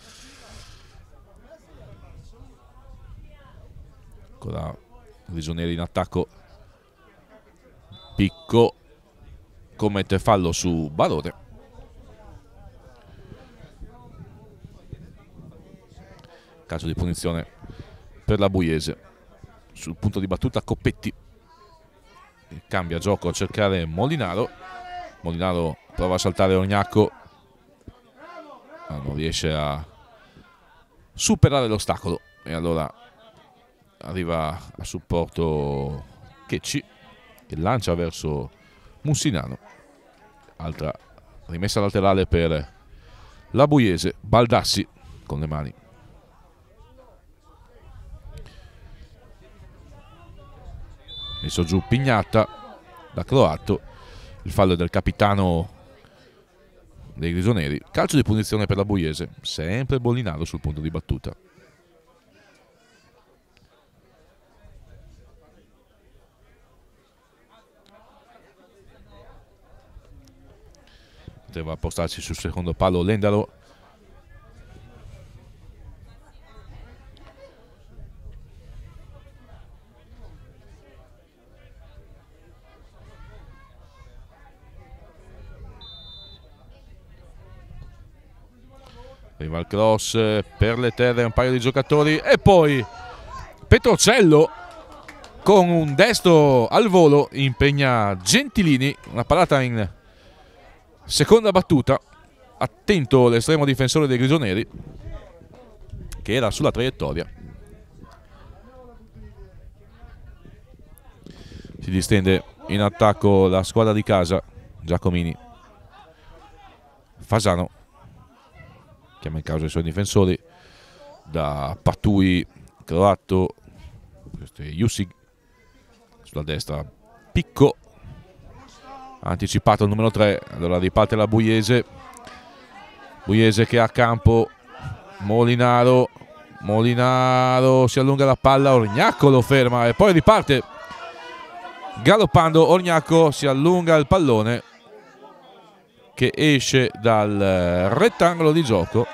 ancora Grigionieri in attacco. Picco commette fallo su Barone calcio di punizione per la Buiese. Sul punto di battuta Coppetti cambia gioco a cercare Molinaro. Molinaro prova a saltare Ognacco ma non riesce a superare l'ostacolo. E allora arriva a supporto Checci che lancia verso Mussinano. Altra rimessa laterale per la Buiese Baldassi con le mani messo giù Pignatta da Croato il fallo del capitano dei Grisoneri. Calcio di punizione per la Buiese sempre Bollinaro sul punto di battuta. Poteva appostarsi sul secondo palo Lendaro arriva il cross per le terre un paio di giocatori e poi Petrocello con un destro al volo impegna Gentilini una parata in seconda battuta attento l'estremo difensore dei Grigionieri che era sulla traiettoria. Si distende in attacco la squadra di casa Giacomini Fasano chiama in causa i suoi difensori da Patui Croato questo è Jusig sulla destra Picco anticipato il numero 3 allora riparte la Buiese Buiese che ha a campo Molinaro Molinaro si allunga la palla Orgnacco lo ferma e poi riparte Galoppando Orgnacco si allunga il pallone che esce dal eh, rettangolo di gioco.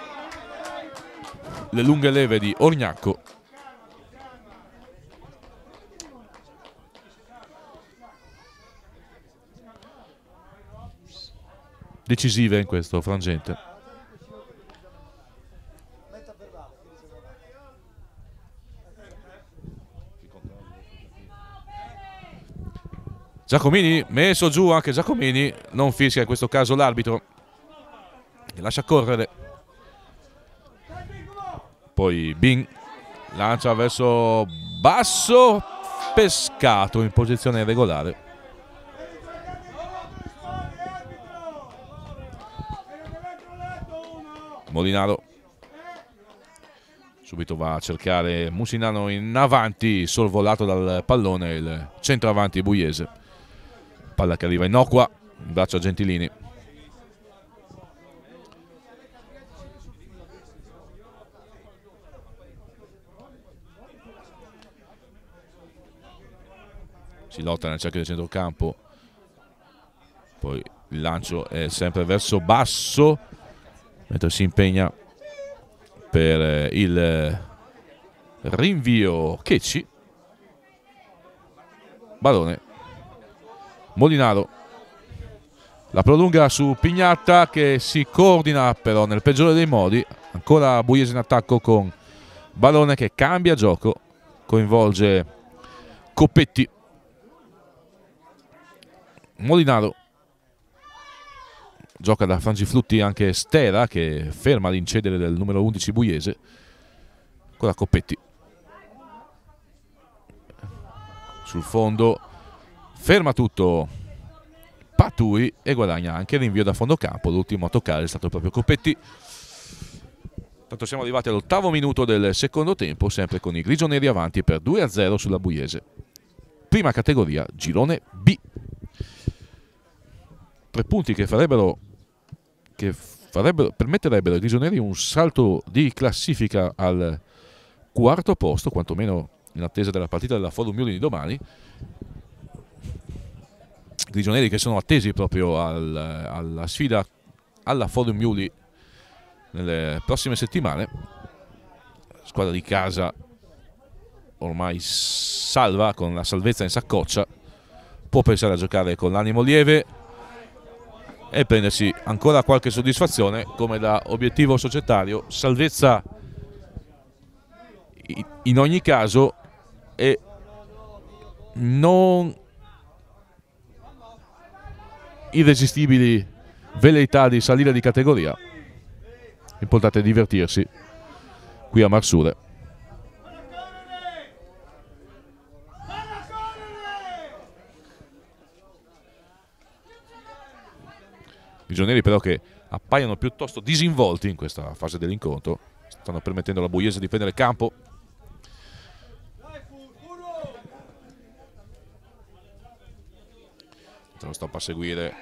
Le lunghe leve di Orgnacco. Decisive in questo frangente. Giacomini messo giù anche Giacomini non fischia in questo caso l'arbitro. Lascia correre. Poi Bing lancia verso basso pescato in posizione regolare. Molinaro subito va a cercare Musinano in avanti sorvolato dal pallone il centravanti buiese palla che arriva innocua in braccio a Gentilini. Si lotta nel cerchio del centrocampo. Poi il lancio è sempre verso basso mentre si impegna per eh, il eh, rinvio Checci. Barone Molinaro. La prolunga su Pignatta che si coordina però nel peggiore dei modi. Ancora Buiesi in attacco con Barone che cambia gioco coinvolge Coppetti. Molinaro. Gioca da frangiflutti anche Stera che ferma l'incedere del numero 11 Buiese. La Coppetti. Sul fondo ferma tutto. Patui e guadagna anche l'invio da fondo campo. L'ultimo a toccare è stato proprio Coppetti. Tanto siamo arrivati all'ottavo minuto del secondo tempo sempre con i grigionieri avanti per 2-0 sulla Buiese. Prima categoria girone B. Tre punti che farebbero che farebbero, permetterebbero ai grigionieri un salto di classifica al quarto posto, quantomeno in attesa della partita della Forum Miuli di domani. Grigionieri che sono attesi proprio al, alla sfida alla Forum Miuli nelle prossime settimane. Squadra di casa ormai salva con la salvezza in saccoccia. Può pensare a giocare con l'animo lieve, e prendersi ancora qualche soddisfazione come da obiettivo societario, salvezza in ogni caso e non irresistibili velleità di salire di categoria. L'importante è divertirsi qui a Marsure. prigionieri però che appaiono piuttosto disinvolti in questa fase dell'incontro stanno permettendo alla Buiese di prendere campo lo stop a seguire.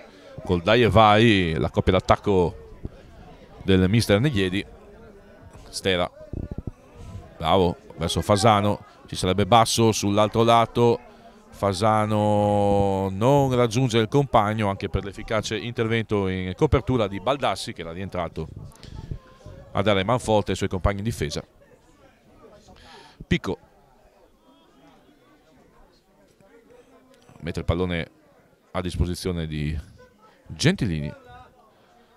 Col dai e vai la coppia d'attacco del mister Negliedi. Stera bravo verso Fasano. Ci sarebbe Basso sull'altro lato. Fasano non raggiunge il compagno anche per l'efficace intervento in copertura di Baldassi che era rientrato a dare manforte ai suoi compagni in difesa. Picco. Mette il pallone a disposizione di Gentilini.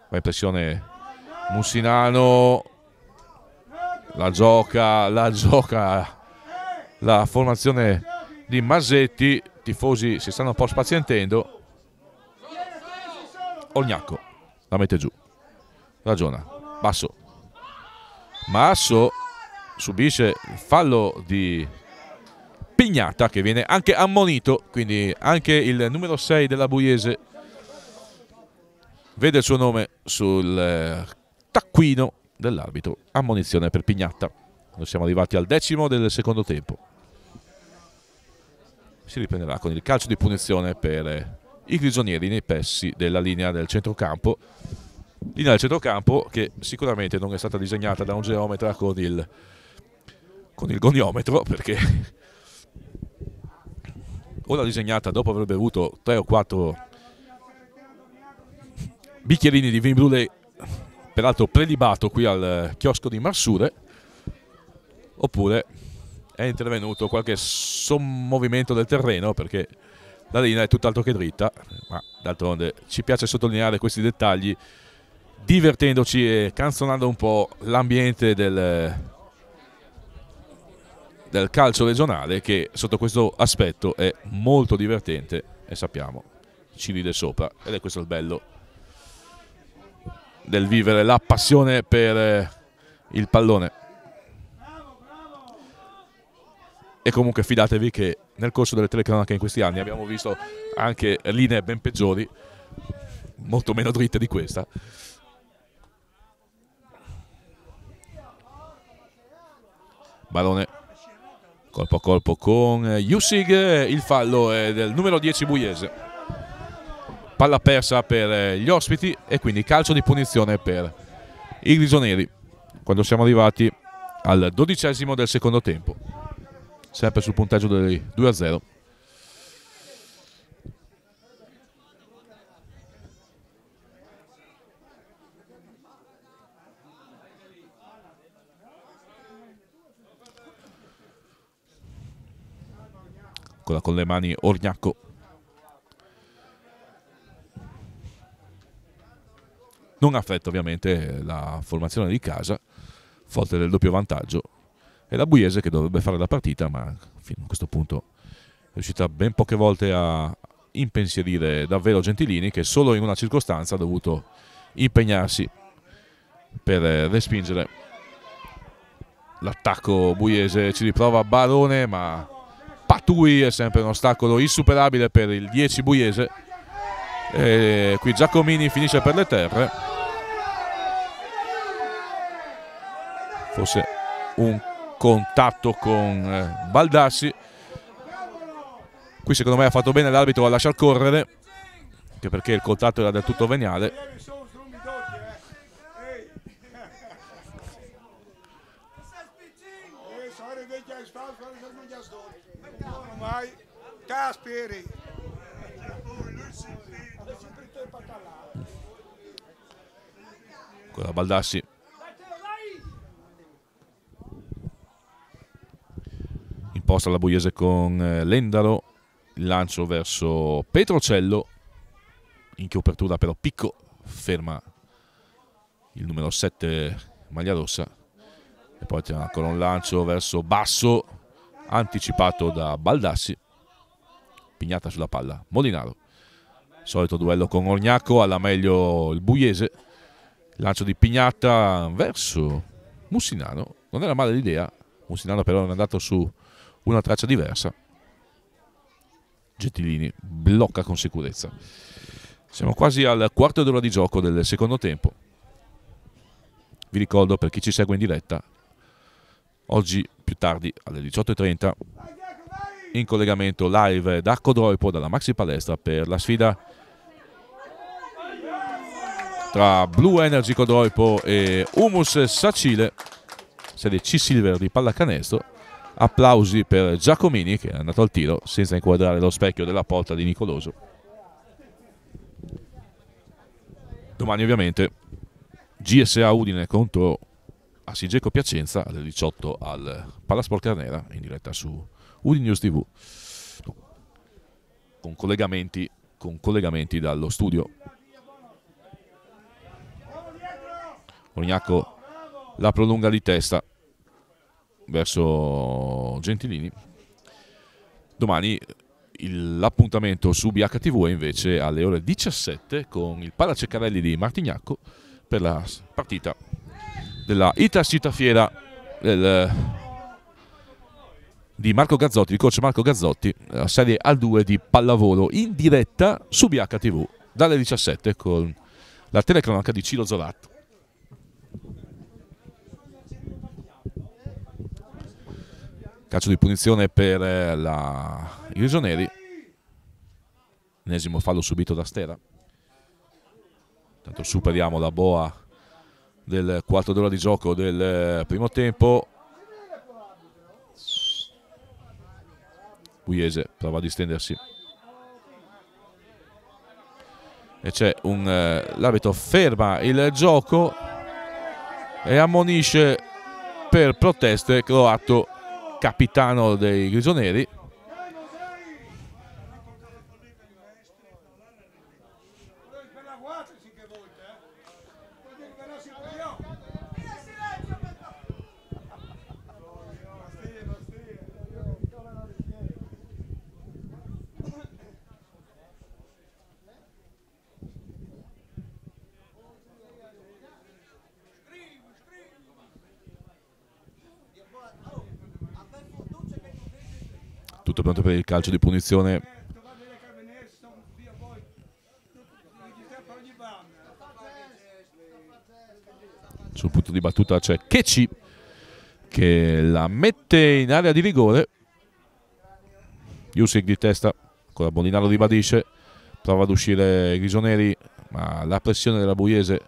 Va in pressione Mussinano. La gioca, la gioca la formazione di Masetti, tifosi si stanno un po' spazientendo. Olgnacco la mette giù, ragiona, Basso. Masso subisce il fallo di Pignata che viene anche ammonito, quindi anche il numero 6 della Buiese vede il suo nome sul eh, taccuino dell'arbitro. Ammonizione per Pignatta. Noi siamo arrivati al decimo del secondo tempo si riprenderà con il calcio di punizione per eh, i grigionieri nei pessi della linea del centrocampo. Linea del centrocampo che sicuramente non è stata disegnata da un geometra con il, con il goniometro perché ora disegnata dopo aver bevuto 3 o 4 bicchierini di vin brûlé, peraltro prelibato qui al chiosco di Marsure, oppure è intervenuto qualche sommovimento del terreno perché la linea è tutt'altro che dritta, ma d'altronde ci piace sottolineare questi dettagli divertendoci e canzonando un po' l'ambiente del, del calcio regionale che sotto questo aspetto è molto divertente e sappiamo ci ride sopra ed è questo il bello del vivere la passione per eh, il pallone. E comunque fidatevi che nel corso delle telecronache in questi anni abbiamo visto anche linee ben peggiori molto meno dritte di questa. Barone colpo a colpo con Jusig, il fallo è del numero 10 Buiese. Palla persa per gli ospiti e quindi calcio di punizione per i grisoneri quando siamo arrivati al dodicesimo del secondo tempo. Sempre sul punteggio dei 2 a 0. ancora con le mani Orgnacco non affetta ovviamente la formazione di casa forte del doppio vantaggio e la Buiese che dovrebbe fare la partita ma fino a questo punto è riuscita ben poche volte a impensierire davvero Gentilini che solo in una circostanza ha dovuto impegnarsi per respingere l'attacco buiese ci riprova Barone ma Patui è sempre un ostacolo insuperabile per il 10 buiese. E qui Giacomini finisce per le terre. Forse un contatto con eh, Baldassi. Qui secondo me ha fatto bene l'arbitro a lasciar correre, anche perché il contatto era del tutto veniale. Mai, Casperi. Ancora Baldassi. Imposta la Buiese con eh, Lendalo. Il lancio verso Petrocello. In che apertura però Picco ferma il numero 7 maglia rossa. E poi c'è ancora un lancio verso Basso anticipato da Baldassi. Pignata sulla palla. Molinaro. Solito duello con Orgnacco, alla meglio il Buiese. Lancio di Pignata verso Mussinano. Non era male l'idea. Mussinano però è andato su una traccia diversa. Gettilini blocca con sicurezza. Siamo quasi al quarto d'ora di gioco del secondo tempo. Vi ricordo per chi ci segue in diretta, oggi più tardi alle 18.30 in collegamento live da Codroipo dalla Maxi Palestra per la sfida tra Blue Energy Codroipo e Humus Sacile, serie C Silver di pallacanestro. Applausi per Giacomini che è andato al tiro senza inquadrare lo specchio della porta di Nicoloso. Domani ovviamente GSA Udine contro Asigeco Piacenza alle 18 al Palasport Carnera in diretta su Udine News TV con collegamenti, con collegamenti dallo studio Orgnacco la prolunga di testa verso Gentilini. Domani l'appuntamento su BHTV è invece alle ore 17 con il Palaceccarelli di Martignacco per la partita della Itas Città Fiera del- di Marco Gazzotti, di coach Marco Gazzotti, la serie A2 di pallavolo in diretta su BHTV dalle 17 con la telecronaca di Ciro Zolatto. Calcio di punizione per eh, la... i Rossoneri. Enesimo fallo subito da Stera. Intanto superiamo la boa del quarto d'ora di gioco del eh, primo tempo. Pugliese prova a distendersi. E c'è un... eh, l'arbitro ferma il gioco e ammonisce per proteste Croato, capitano dei Grigionieri. Per la guardia sì che volete, eh. Vuol dire che ve la si può io. Bastia, bastia. Tutto pronto per il calcio di punizione. Sul punto di battuta c'è Kechi che la mette in area di rigore. Jusik di testa, ancora Molinaro ribadisce, prova ad uscire Grisoneri, ma la pressione della Buiese.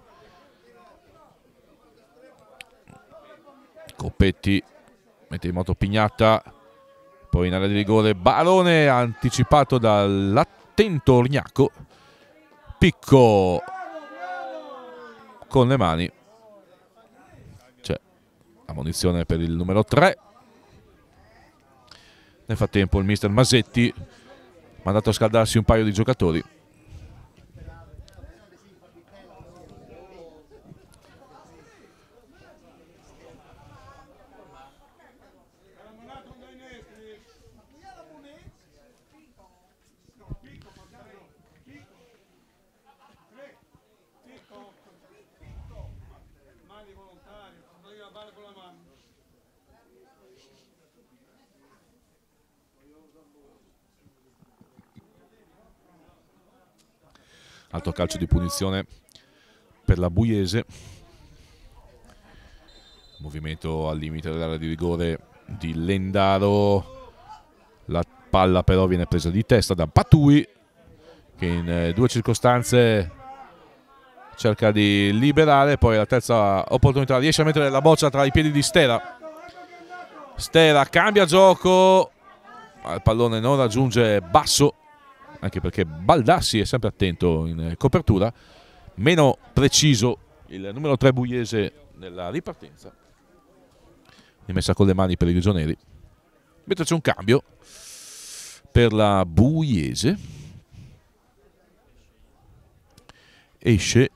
Coppetti mette in moto Pignatta, poi in area di rigore Barone anticipato dall'attento Orgnacco. Picco con le mani. C'è ammonizione per il numero 3 nel frattempo il mister Masetti mandato a scaldarsi un paio di giocatori Caramonato dai nestri. No, picco, portare. Picco. Tre. Picco. Mani volontarie. Prendi la palla con la mano. Altro calcio di punizione per la Buiese. Movimento al limite dell'area di rigore di Lendaro. La palla però viene presa di testa da Patui che in eh, due circostanze cerca di liberare. Poi la terza opportunità riesce a mettere la boccia tra i piedi di Stera. Stera cambia gioco il pallone non raggiunge Basso anche perché Baldassi è sempre attento in eh, copertura, meno preciso il numero 3 Buiese nella ripartenza, rimessa con le mani per i Grigionieri, mentre c'è un cambio per la Buiese, esce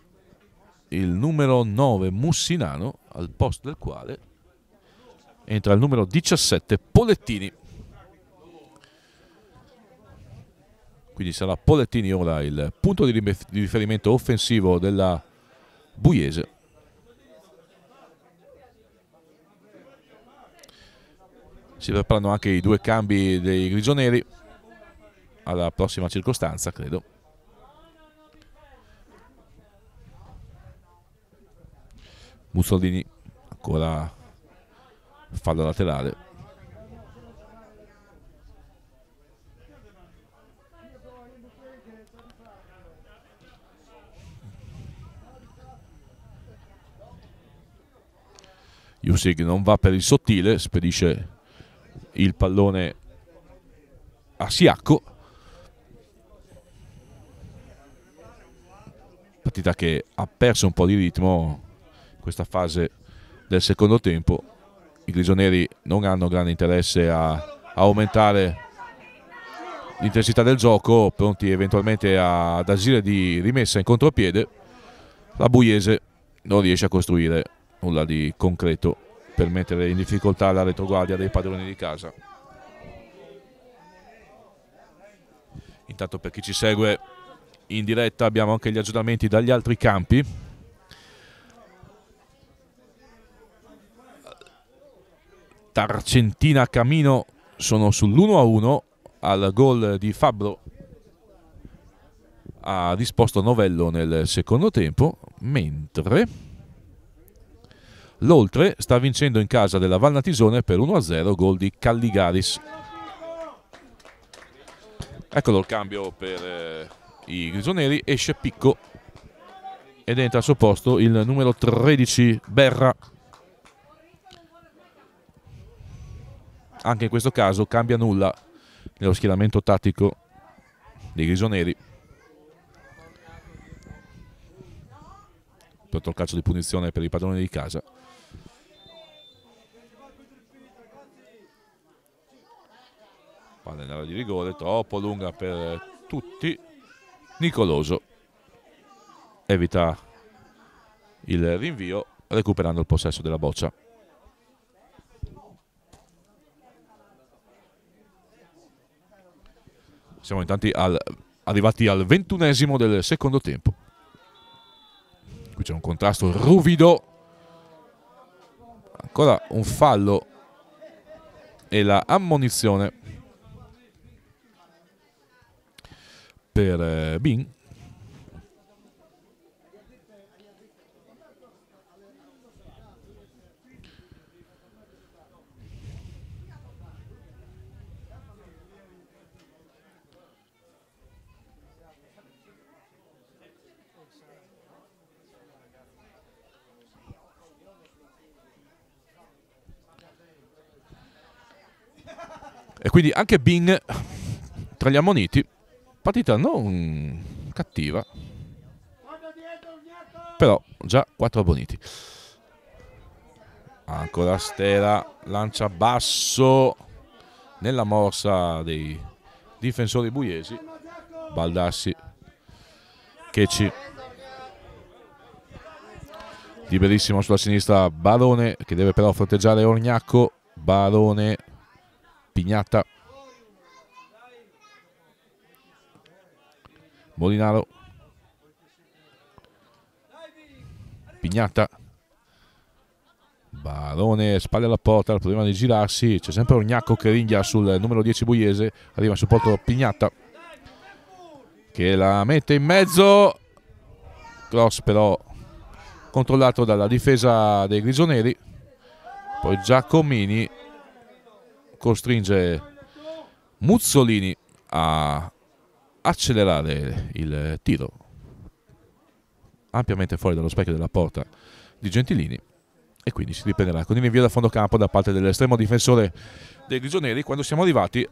il numero 9 Mussinano al posto del quale entra il numero 17 Polettini. Quindi sarà Polettini ora il punto di rim- di riferimento offensivo della Buiese. Si preparano anche i due cambi dei grigioneri alla prossima circostanza, credo. Mussolini ancora fallo laterale. Jusig non va per il sottile, spedisce il pallone a Siacco. Partita che ha perso un po' di ritmo in questa fase del secondo tempo. I grigionieri non hanno grande interesse a, aumentare l'intensità del gioco, pronti eventualmente ad agire di rimessa in contropiede. La Buiese non riesce a costruire nulla di concreto per mettere in difficoltà la retroguardia dei padroni di casa. Intanto per chi ci segue in diretta abbiamo anche gli aggiornamenti dagli altri campi. Tarcentina Camino sono sull'1-1 al gol di Fabbro ha risposto Novello nel secondo tempo, mentre l'Oltre sta vincendo in casa della Valnatisone per 1-0, gol di Calligaris. Eccolo il cambio per eh, i grigionieri, esce Picco ed entra al suo posto il numero 13 Berra. Anche in questo caso cambia nulla nello schieramento tattico dei grisoneri. Pronto il calcio di punizione per i padroni di casa. Palla in area di rigore, troppo lunga per tutti. Nicoloso evita il rinvio recuperando il possesso della boccia. Siamo intanto al- arrivati al ventunesimo del secondo tempo. Qui c'è un contrasto ruvido. Ancora un fallo e la ammonizione per eh, Bin. E quindi anche Bing tra gli ammoniti. Partita non cattiva, però già 4 abboniti. Ancora Stera, lancia basso nella morsa dei difensori buiesi. Baldassi, Checi. Liberissimo sulla sinistra Barone che deve però fronteggiare Orgnacco. Barone, Pignatta. Molinaro. Pignatta. Barone spalle alla porta, prima di girarsi, c'è sempre Orgnacco che ringhia sul numero 10 Buiese, arriva in supporto Pignatta che la mette in mezzo, cross però controllato dalla difesa dei grisoneri, poi Giacomini costringe Muzzolini a accelerare il tiro ampiamente fuori dallo specchio della porta di Gentilini e quindi si riprenderà con il rinvio da fondo campo da parte dell'estremo difensore dei Grigionieri quando siamo arrivati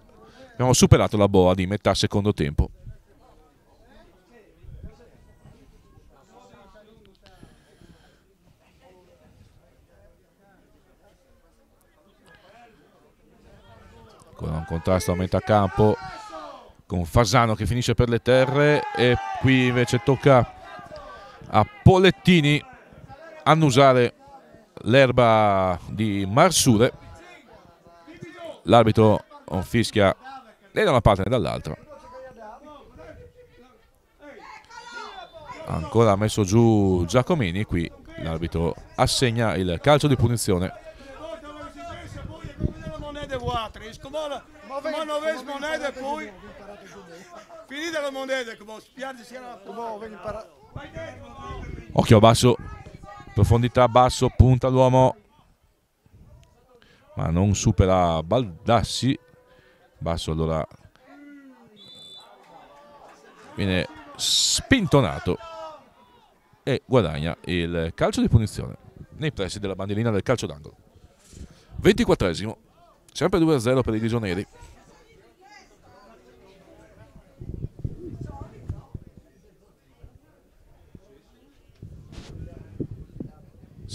abbiamo superato la boa di metà secondo tempo. Con un contrasto a metà campo con Fasano che finisce per le terre e qui invece tocca a Polettini annusare l'erba di Marsure. L'arbitro fischia né da una parte né dall'altra. Ancora messo giù Giacomini qui l'arbitro assegna il calcio di punizione. Ma non vedi moneta e poi... Finita la moneta, come spiarsi sia la... Vai dentro, vai. Occhio basso, profondità basso, punta l'uomo, ma non supera Baldassi. Basso allora viene spintonato e guadagna il calcio di punizione nei pressi della bandierina del calcio d'angolo. 24esimo, sempre 2-0 per i grigionieri.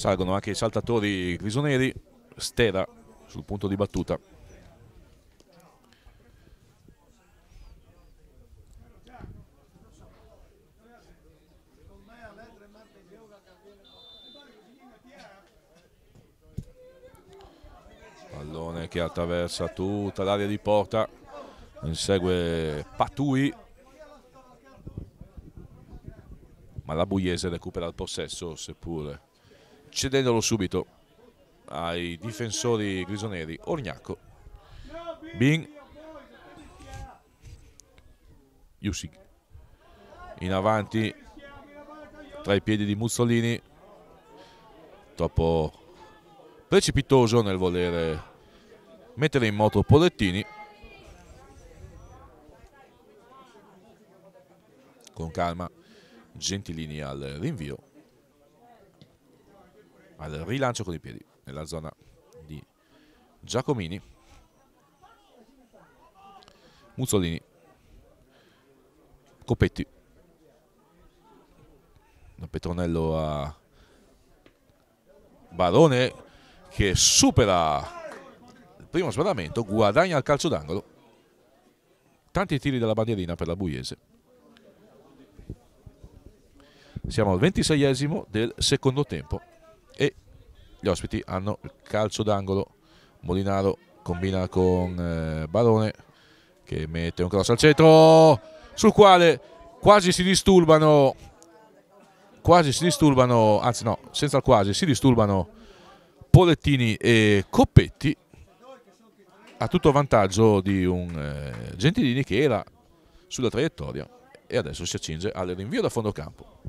Salgono anche i saltatori grisoneri, Stera sul punto di battuta. Pallone che attraversa tutta l'area di porta, insegue Patui, ma la Buiese recupera il possesso seppur cedendolo subito ai difensori grisoneri Orgnacco, Bin, Jusik in avanti tra i piedi di Muzzolini troppo precipitoso nel voler mettere in moto Polettini. Con calma Gentilini al rinvio al rilancio con i piedi nella zona di Giacomini Muzzolini. Coppetti. Da Petronello a Barone che supera il primo sbarramento, guadagna il calcio d'angolo. Tanti tiri dalla bandierina per la Buiese. Siamo al 26esimo del secondo tempo e gli ospiti hanno il calcio d'angolo. Molinaro combina con eh, Barone che mette un cross al centro sul quale quasi si disturbano quasi si disturbano anzi no senza quasi si disturbano Polettini e Coppetti a tutto vantaggio di un eh, Gentilini che era sulla traiettoria e adesso si accinge al rinvio da fondo campo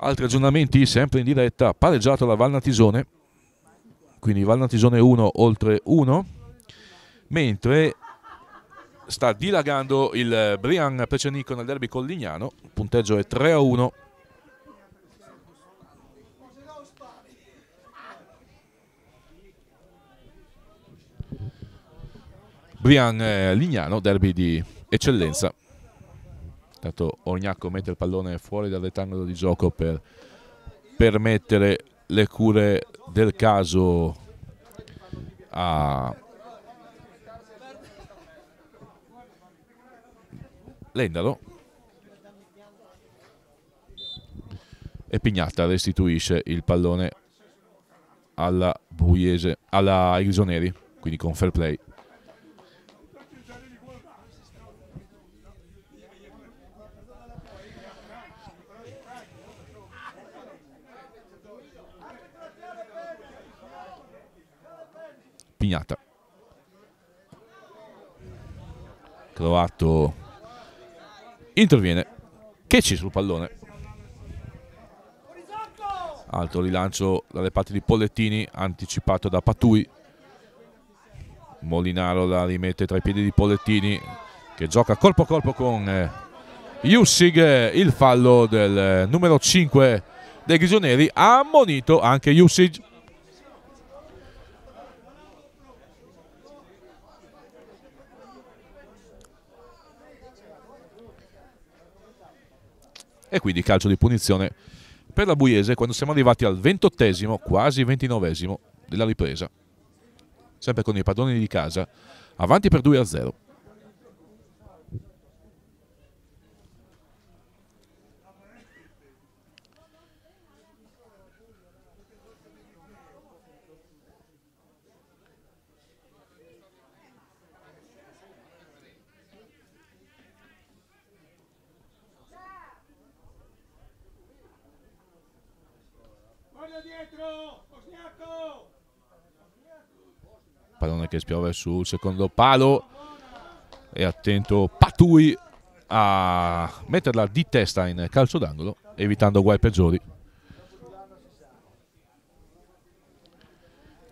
Altri aggiornamenti sempre in diretta, pareggiato la Valnatisone, quindi Valnatisone 1 oltre 1, mentre sta dilagando il Brian Pecenico nel derby con Lignano, il punteggio è 3 a 1. Brian eh, Lignano, derby di eccellenza. Intanto Orgnacco mette il pallone fuori dal rettangolo di gioco per permettere le cure del caso a Lendalo e Pignatta restituisce il pallone alla Buiese, alla Irisoneri, quindi con fair play. Pignata. Croato interviene. Checci sul pallone. Alto rilancio dalle parti di Pollettini, anticipato da Patui. Molinaro la rimette tra i piedi di Pollettini, che gioca colpo a colpo con eh, Jussig. Il fallo del eh, numero 5 dei Grigionieri ha ammonito anche Jussig. E quindi calcio di punizione per la Buiese quando siamo arrivati al ventottesimo, quasi ventinovesimo della ripresa. Sempre con i padroni di casa, avanti per 2 a 0. Pallone che spiove sul secondo palo. E attento Patui a metterla di testa in calcio d'angolo, evitando guai peggiori.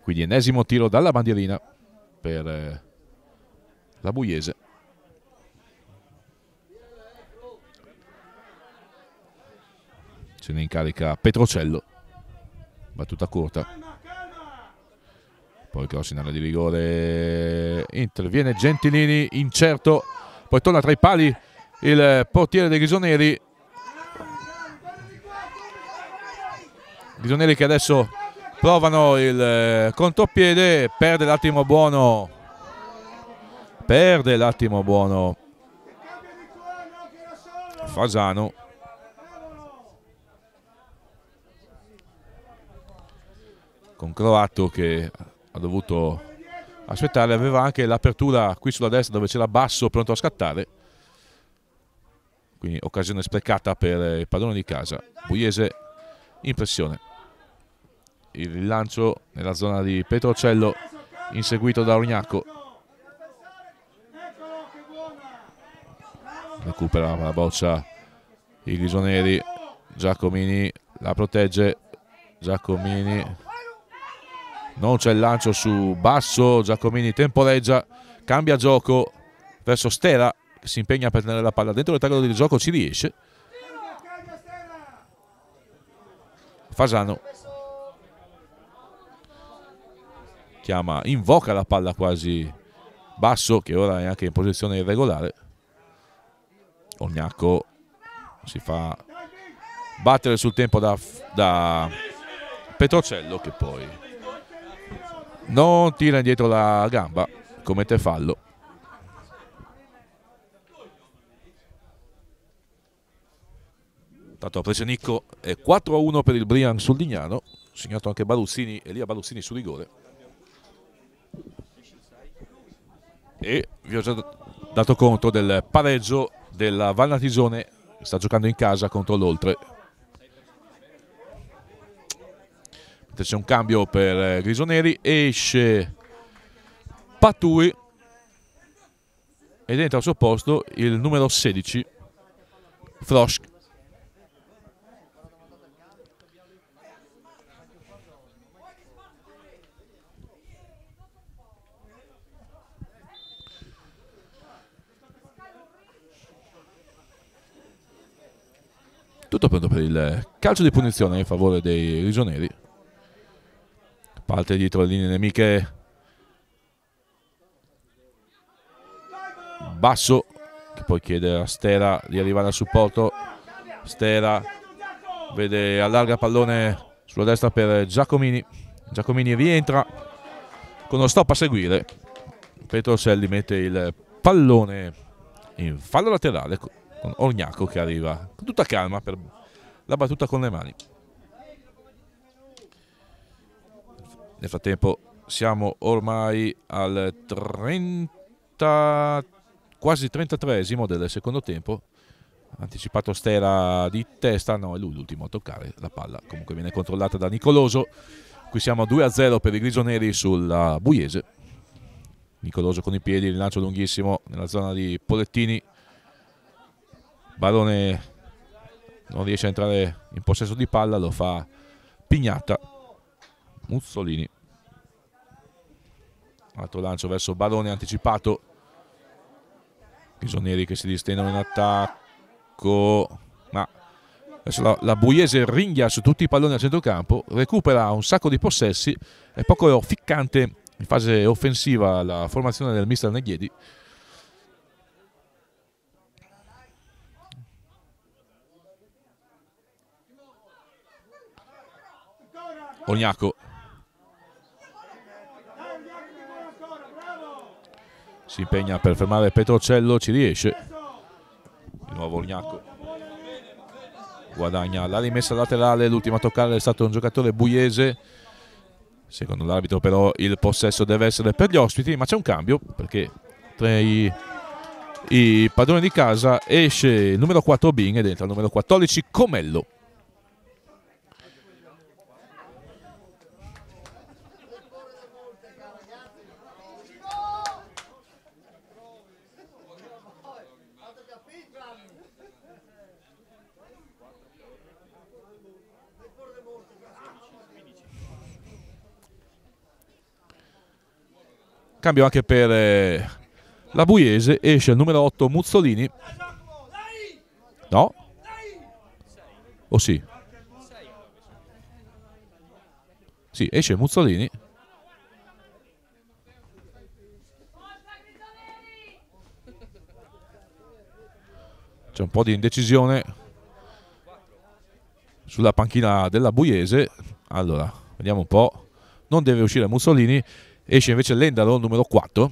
Quindi ennesimo tiro dalla bandierina per eh, la Buiese. Se ne incarica Petrocello. Battuta corta. Poi cross in area di rigore. Interviene Gentilini, incerto. Poi torna tra i pali il portiere dei Grisoneri. Grisoneri che adesso provano il eh, contropiede. Perde l'attimo buono. Perde l'attimo buono! Fasano. Con Croato che ha dovuto aspettare. Aveva anche l'apertura qui sulla destra dove c'era Basso pronto a scattare. Quindi occasione sprecata per il padrone di casa. Buiese in pressione. Il rilancio nella zona di Petrocello inseguito da Orgnacco. Recupera la boccia i grisoneri Giacomini la protegge Giacomini non c'è il lancio su basso Giacomini temporeggia cambia gioco verso Stera che si impegna per tenere la palla dentro il tavolo di gioco ci riesce Fasano chiama, invoca la palla quasi basso che ora è anche in posizione irregolare. Ognacco si fa battere sul tempo da, da Petrocello che poi non tira indietro la gamba, commette fallo. Tanto prese Nicco è 4-1 per il Brian sul Dignano, segnato anche Baruzzini, Elia Baruzzini su rigore. E vi ho già dato conto del pareggio della Valnatisone, che sta giocando in casa contro l'Oltre. C'è un cambio per eh, Grisoneri, esce Patui ed entra al suo posto il numero 16, Frosch. Tutto pronto per il calcio di punizione in favore dei risoneri. Parte dietro le linee nemiche. Basso che poi chiede a Stera di arrivare al supporto. Stera vede allarga pallone sulla destra per Giacomini. Giacomini rientra con uno stop a seguire. Petroselli mette il pallone in fallo laterale con Orgnacco che arriva con tutta calma per la battuta con le mani. Nel frattempo siamo ormai al 30, quasi 33esimo del secondo tempo. Anticipato Stera di testa, no, è lui l'ultimo a toccare la palla. Comunque viene controllata da Nicoloso. Qui siamo 2-0 per i grigionieri sulla Buiese. Nicoloso con i piedi, il lancio lunghissimo nella zona di Polettini. Barone non riesce a entrare in possesso di palla, lo fa Pignata. Muzzolini. Altro lancio verso Barone anticipato. Bisoneri che si distendono in attacco. Ma adesso la, la Buiese ringhia su tutti i palloni a centrocampo, recupera un sacco di possessi, è poco ficcante in fase offensiva la formazione del mister Neghiedi. Ognaco si impegna per fermare Petrocello, ci riesce. Di nuovo Ognaco guadagna la rimessa laterale, l'ultima a toccare è stato un giocatore buiese. Secondo l'arbitro però il possesso deve essere per gli ospiti, ma c'è un cambio perché tra i, i padroni di casa esce il numero 4 Bing ed entra il numero 14 Comello. Cambio anche per eh, la Buiese, esce il numero 8 Muzzolini. No? O sì? Sì, esce Muzzolini. C'è un po' di indecisione sulla panchina della Buiese. Allora, vediamo un po'. Non deve uscire Mussolini, esce invece Lendalo, numero 4.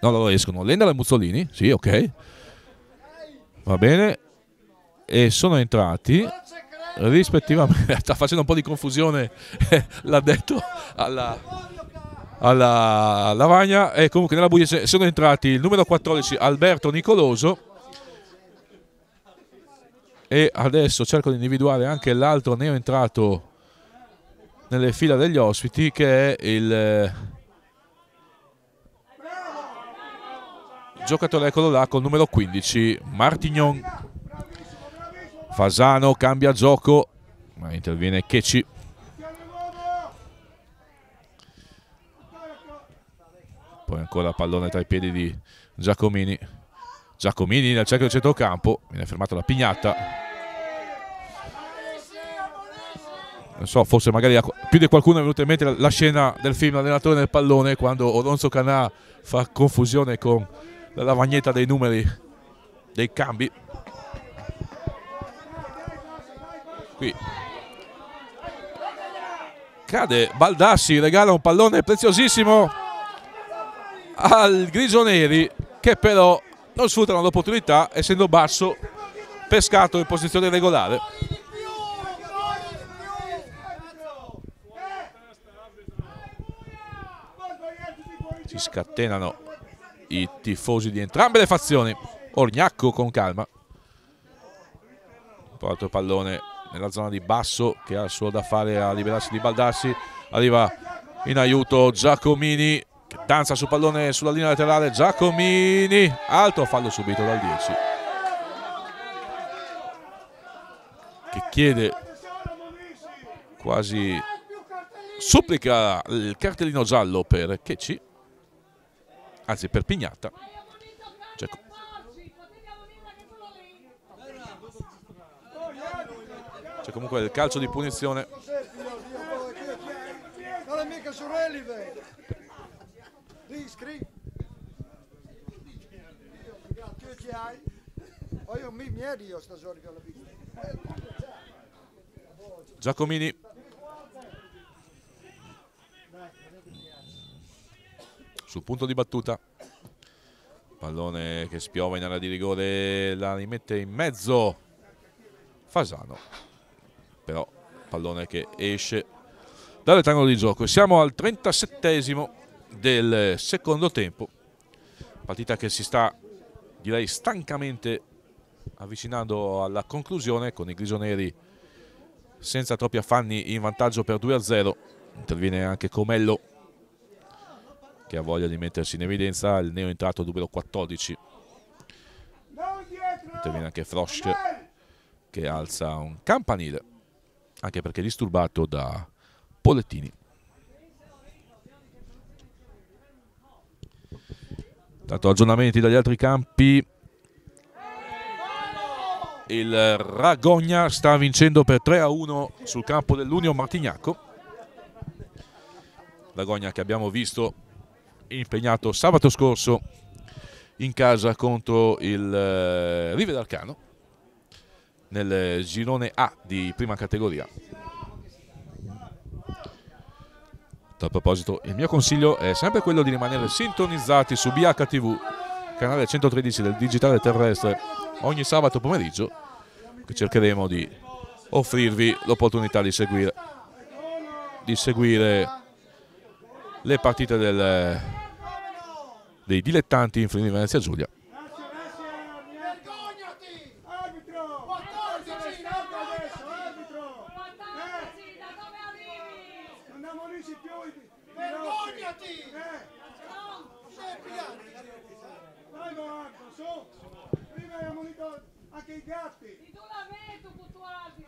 No, loro escono Lendalo e Muzzolini, sì, ok. Va bene. E sono entrati rispettivamente, sta facendo un po' di confusione, l'ha detto alla, alla Lavagna. E comunque nella buia sono entrati il numero 14 Alberto Nicoloso. E adesso cerco di individuare anche l'altro neo entrato nelle fila degli ospiti che è il eh, giocatore eccolo là col numero 15 Martignon. Fasano cambia gioco ma interviene Checi poi ancora pallone tra i piedi di Giacomini. Giacomini nel cerchio del centrocampo viene fermato da Pignatta non so, forse magari più di qualcuno è venuta in mente la, la scena del film L'allenatore nel pallone quando Alonso Canà fa confusione con la lavagnetta dei numeri dei cambi. Qui cade Baldassi, regala un pallone preziosissimo al Grigio Neri che però non sfruttano l'opportunità essendo basso pescato in posizione regolare. Si scatenano i tifosi di entrambe le fazioni. Orgnacco con calma. Porta il pallone nella zona di basso che ha solo da fare a liberarsi di Baldassi. Arriva in aiuto Giacomini che danza sul pallone sulla linea laterale. Giacomini, altro fallo subito dal 10. Che chiede quasi supplica il cartellino giallo per Chechi anzi per Pignata Cioè, c'è comunque il calcio di punizione Non è mica sorelli. Che hai? Io mi stasera. Giacomini sul punto di battuta. Pallone che spiova in area di rigore la rimette in mezzo. Fasano. Però pallone che esce dal rettangolo di gioco. Siamo al 37esimo del secondo tempo. Partita che si sta direi stancamente avvicinando alla conclusione con i grigionieri senza troppi affanni in vantaggio per 2-0 interviene anche Comello che ha voglia di mettersi in evidenza il neo entrato numero 14 interviene anche Frosch che alza un campanile anche perché disturbato da Polettini. Tanto aggiornamenti dagli altri campi. Il Ragogna sta vincendo per 3 a 1 sul campo dell'Unio Martignacco Ragogna che abbiamo visto impegnato sabato scorso in casa contro il eh, Rive d'Arcano nel girone A di prima categoria. A proposito, il mio consiglio è sempre quello di rimanere sintonizzati su BHTV, canale 113 del digitale terrestre, ogni sabato pomeriggio, che cercheremo di offrirvi l'opportunità di seguire, di seguire le partite del, dei dilettanti in Friuli Venezia Giulia. Anche i gatti! Di tu la vedo tuo altri,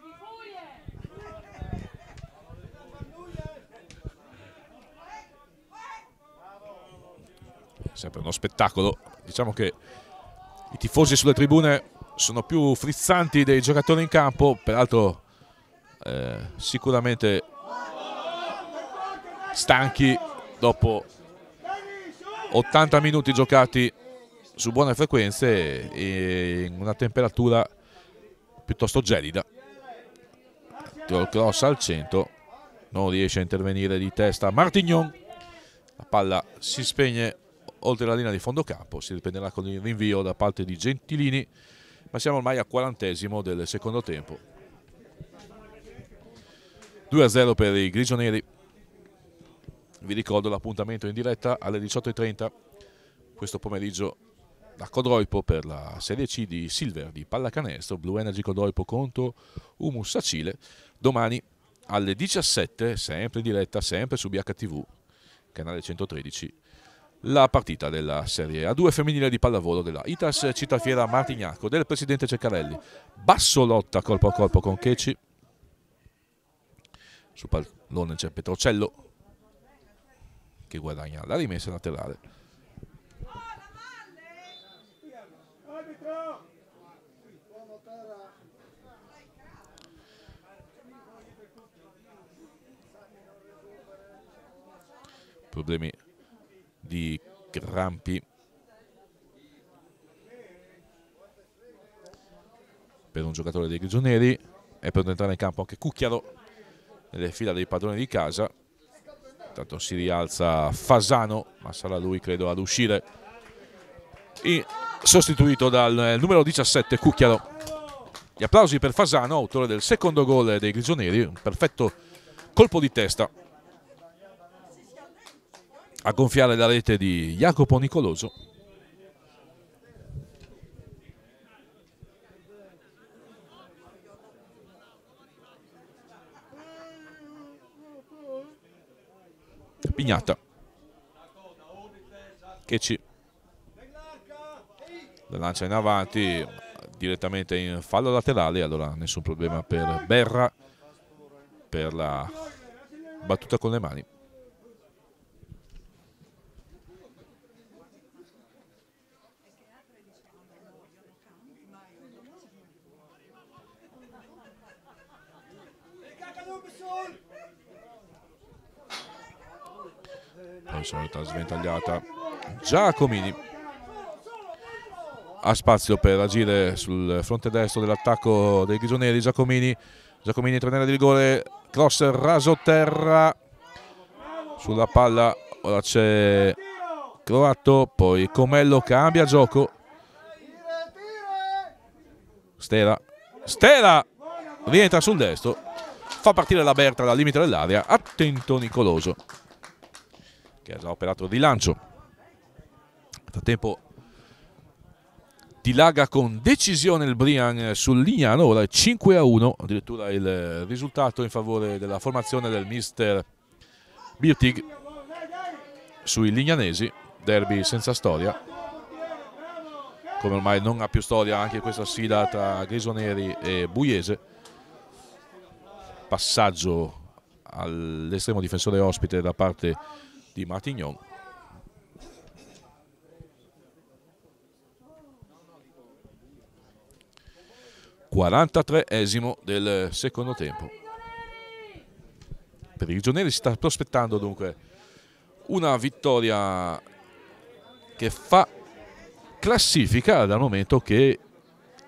sempre uno spettacolo. Diciamo che i tifosi sulle tribune sono più frizzanti dei giocatori in campo, peraltro eh, sicuramente stanchi dopo 80 minuti giocati su buone frequenze e in una temperatura piuttosto gelida. Tiro cross al centro, non riesce a intervenire di testa Martignon. La palla si spegne oltre la linea di fondo campo, si riprenderà con il rinvio da parte di Gentilini, ma siamo ormai al quarantesimo del secondo tempo. 2-0 per i grigionieri. Vi ricordo l'appuntamento in diretta alle 18.30 questo pomeriggio da Codroipo per la Serie C di Silver di pallacanestro, Blue Energy Codroipo contro Humus Sacile. Domani alle 17, sempre in diretta, sempre su BHTV, canale 113, la partita della Serie A2 femminile di pallavolo della Itas Citafiera Martignaco del presidente Ceccarelli. Basso lotta colpo a colpo con Checi. Sul pallone c'è Petrocello che guadagna la rimessa laterale. Problemi di crampi per un giocatore dei Grigionieri è ad entrare in campo anche Cucchiaro nelle fila dei padroni di casa. Intanto si rialza Fasano ma sarà lui credo ad uscire. I- sostituito dal eh, numero 17 Cucchiaro. Gli applausi per Fasano autore del secondo gol dei Grigionieri un perfetto colpo di testa a gonfiare la rete di Jacopo Nicoloso. Pignatta che ci la lancia in avanti direttamente in fallo laterale allora nessun problema per Berra per la battuta con le mani poi solita sventagliata. Giacomini. Ha spazio per agire sul fronte destro dell'attacco dei Grigionieri Giacomini. Giacomini trainare di rigore. Cross raso terra. Sulla palla ora c'è Croato poi Comello cambia gioco. Stela Stela rientra sul destro. Fa partire la Berta dal limite dell'area. Attento Nicoloso che ha già operato di lancio. Nel frattempo dilaga con decisione il Brian sul Lignano, ora è 5 a 1, addirittura il risultato in favore della formazione del mister Birtig sui lignanesi, derby senza storia. Come ormai non ha più storia anche questa sfida tra Grisoneri e Buiese. Passaggio all'estremo difensore ospite da parte di Martignon. esimo del secondo tempo. Per i Grigioneri si sta prospettando dunque una vittoria che fa classifica dal momento che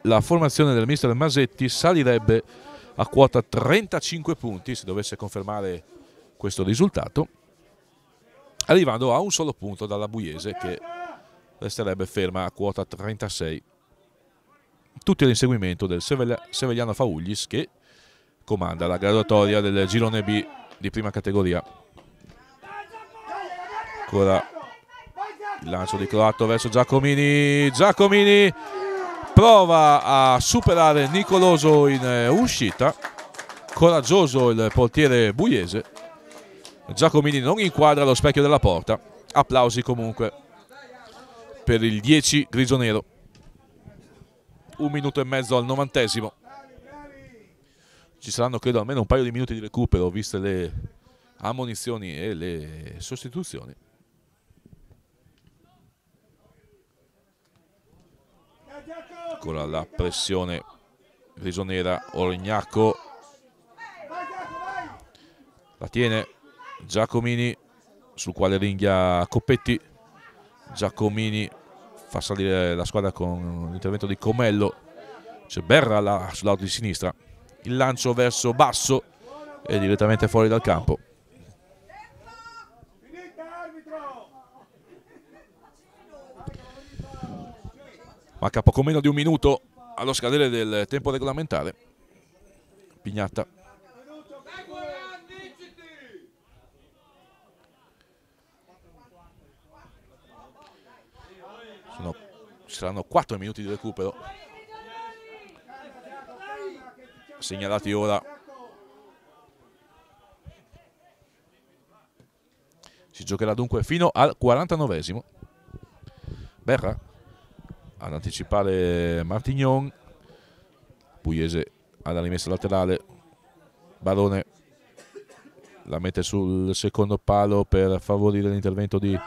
la formazione del mister Masetti salirebbe a quota 35 punti se dovesse confermare questo risultato arrivando a un solo punto dalla Buiese che resterebbe ferma a quota 36. Tutti all'inseguimento del Seveglia- Sevegliano Faullis che comanda la graduatoria del girone B di prima categoria. Ancora il lancio di Croato verso Giacomini. Giacomini prova a superare Nicoloso in eh, uscita. Coraggioso il portiere buiese Giacomini non inquadra lo specchio della porta. Applausi comunque per il 10 grigio-nero. Un minuto e mezzo al novantesimo. Ci saranno credo almeno un paio di minuti di recupero viste le ammonizioni e le sostituzioni. Ancora la pressione grigio-nera. Orignacco la tiene Giacomini sul quale ringhia Coppetti. Giacomini fa salire la squadra con l'intervento di Comello. C'è Berra là, sul lato di sinistra. Il lancio verso basso e direttamente fuori dal campo. Manca poco meno di un minuto allo scadere del tempo regolamentare. Pignatta ci saranno 4 minuti di recupero. Segnalati ora. Si giocherà dunque fino al 49esimo. Berra ad anticipare Martignon. Pugliese alla rimessa laterale. Barone la mette sul secondo palo per favorire l'intervento di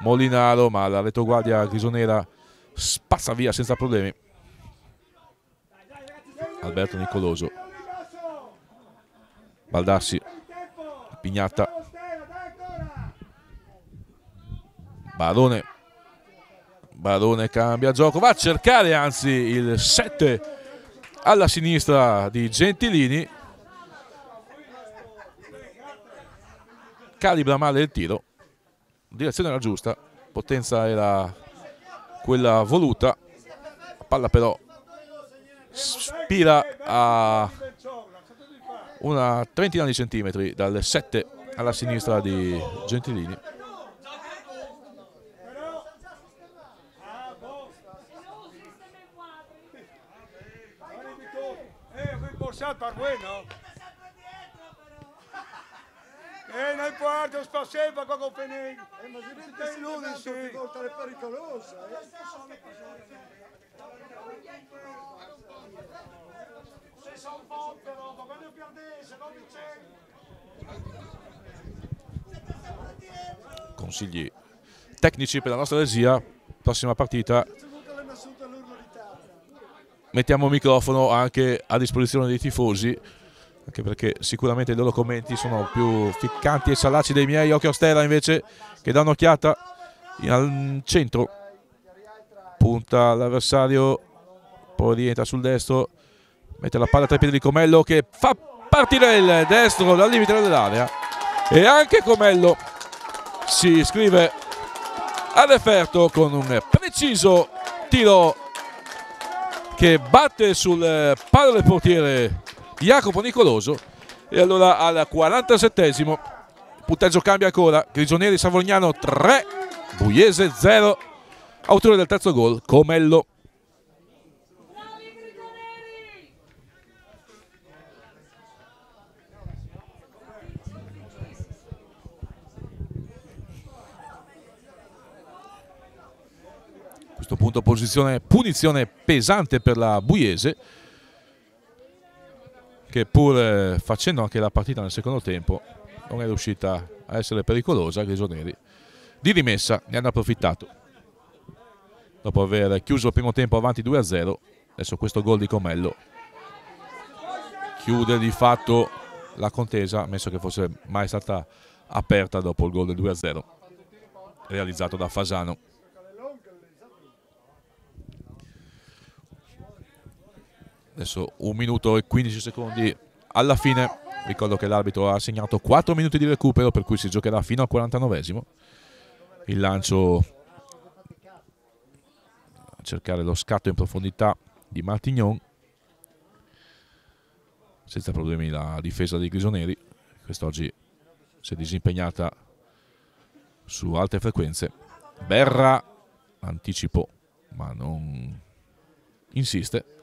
Molinaro, ma la retroguardia grisonera spazza via senza problemi. Alberto Nicoloso. Baldassi. Pignatta. Barone Barone cambia gioco va a cercare anzi il 7 alla sinistra di Gentilini calibra male il tiro direzione era giusta potenza era quella voluta. La palla però spira a una trentina di centimetri dal 7 alla sinistra di Gentilini. Eh, forçado para bueno. Eh, non importa, sto sempre con il penino. Eh, ma se vedi Ti illudi, che sì. è pericolosa. Eh. Se sono forte, ma quando perde, se non vince... consigli tecnici per la nostra regia prossima partita mettiamo il microfono anche a disposizione dei tifosi anche perché sicuramente i loro commenti sono più ficcanti e salaci dei miei. Occhio Stella invece che dà un'occhiata al centro. Punta l'avversario poi rientra sul destro mette la palla tra i piedi di Comello che fa partire il destro dal limite dell'area. E anche Comello si iscrive ad Eferto con un preciso tiro che batte sul palo del portiere Jacopo Nicoloso. E allora al 47esimo il punteggio cambia ancora. Grigionieri Savognano 3 Buiese 0 autore del terzo gol Comello. A questo punto posizione punizione pesante per la Buiese che pur eh, facendo anche la partita nel secondo tempo non è riuscita a essere pericolosa Grigionieri di rimessa ne hanno approfittato. Dopo aver chiuso il primo tempo avanti 2-0 adesso questo gol di Comello chiude di fatto la contesa ammesso che fosse mai stata aperta dopo il gol del 2-0 realizzato da Fasano adesso un minuto e 15 secondi alla fine. Ricordo che l'arbitro ha assegnato 4 minuti di recupero per cui si giocherà fino al 49esimo il lancio a cercare lo scatto in profondità di Martignon. Senza problemi la difesa dei Grisoneri. Quest'oggi si è disimpegnata su alte frequenze. Berra anticipo ma non insiste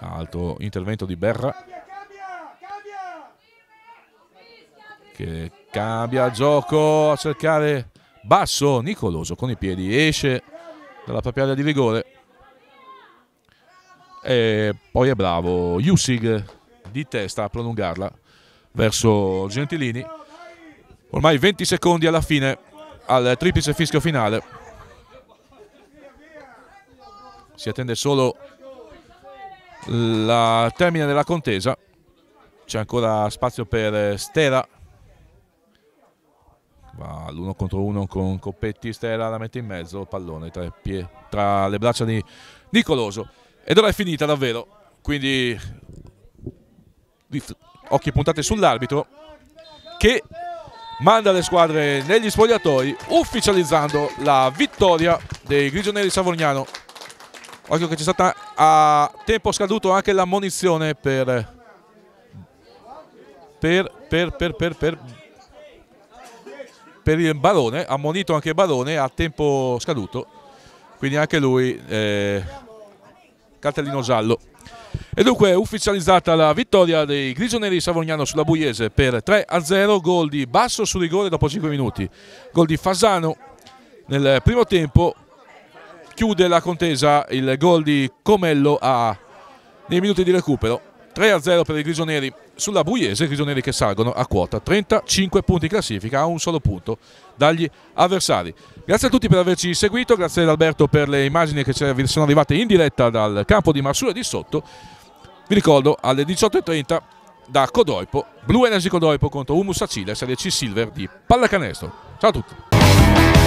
alto intervento di Berra. Che cambia gioco a cercare basso Nicoloso con i piedi. Esce dalla propria area di rigore. E poi è bravo Jusig di testa a prolungarla verso Gentilini. Ormai 20 secondi alla fine al triplice fischio finale. Si attende solo la termine della contesa. C'è ancora spazio per Stera va l'uno contro uno con Coppetti Stera la mette in mezzo pallone tra, pie- tra le braccia di Nicoloso. Ed ora è finita davvero. Quindi occhi puntati sull'arbitro che manda le squadre negli spogliatoi ufficializzando la vittoria dei Grigionieri Savognano Occhio che c'è stata a tempo scaduto anche l'ammonizione per per per per per per per il Barone, ammonito anche Barone a tempo scaduto, quindi anche lui eh, cartellino giallo. E dunque ufficializzata la vittoria dei Grigioneri Savognano sulla Buiese per 3 a 0, gol di Basso su rigore dopo 5 minuti, gol di Fasano nel primo tempo, chiude la contesa il gol di Comello a, nei minuti di recupero. 3 a 0 per i Grigioneri sulla Buiese, Grigioneri che salgono a quota 35 punti classifica, a un solo punto dagli avversari. Grazie a tutti per averci seguito, grazie ad Alberto per le immagini che ci sono arrivate in diretta dal campo di Marsura di sotto. Vi ricordo alle 18.30 da Codoipo, Blue Energy Codoipo contro Humus Acile, Serie C Silver di Pallacanestro. Ciao a tutti.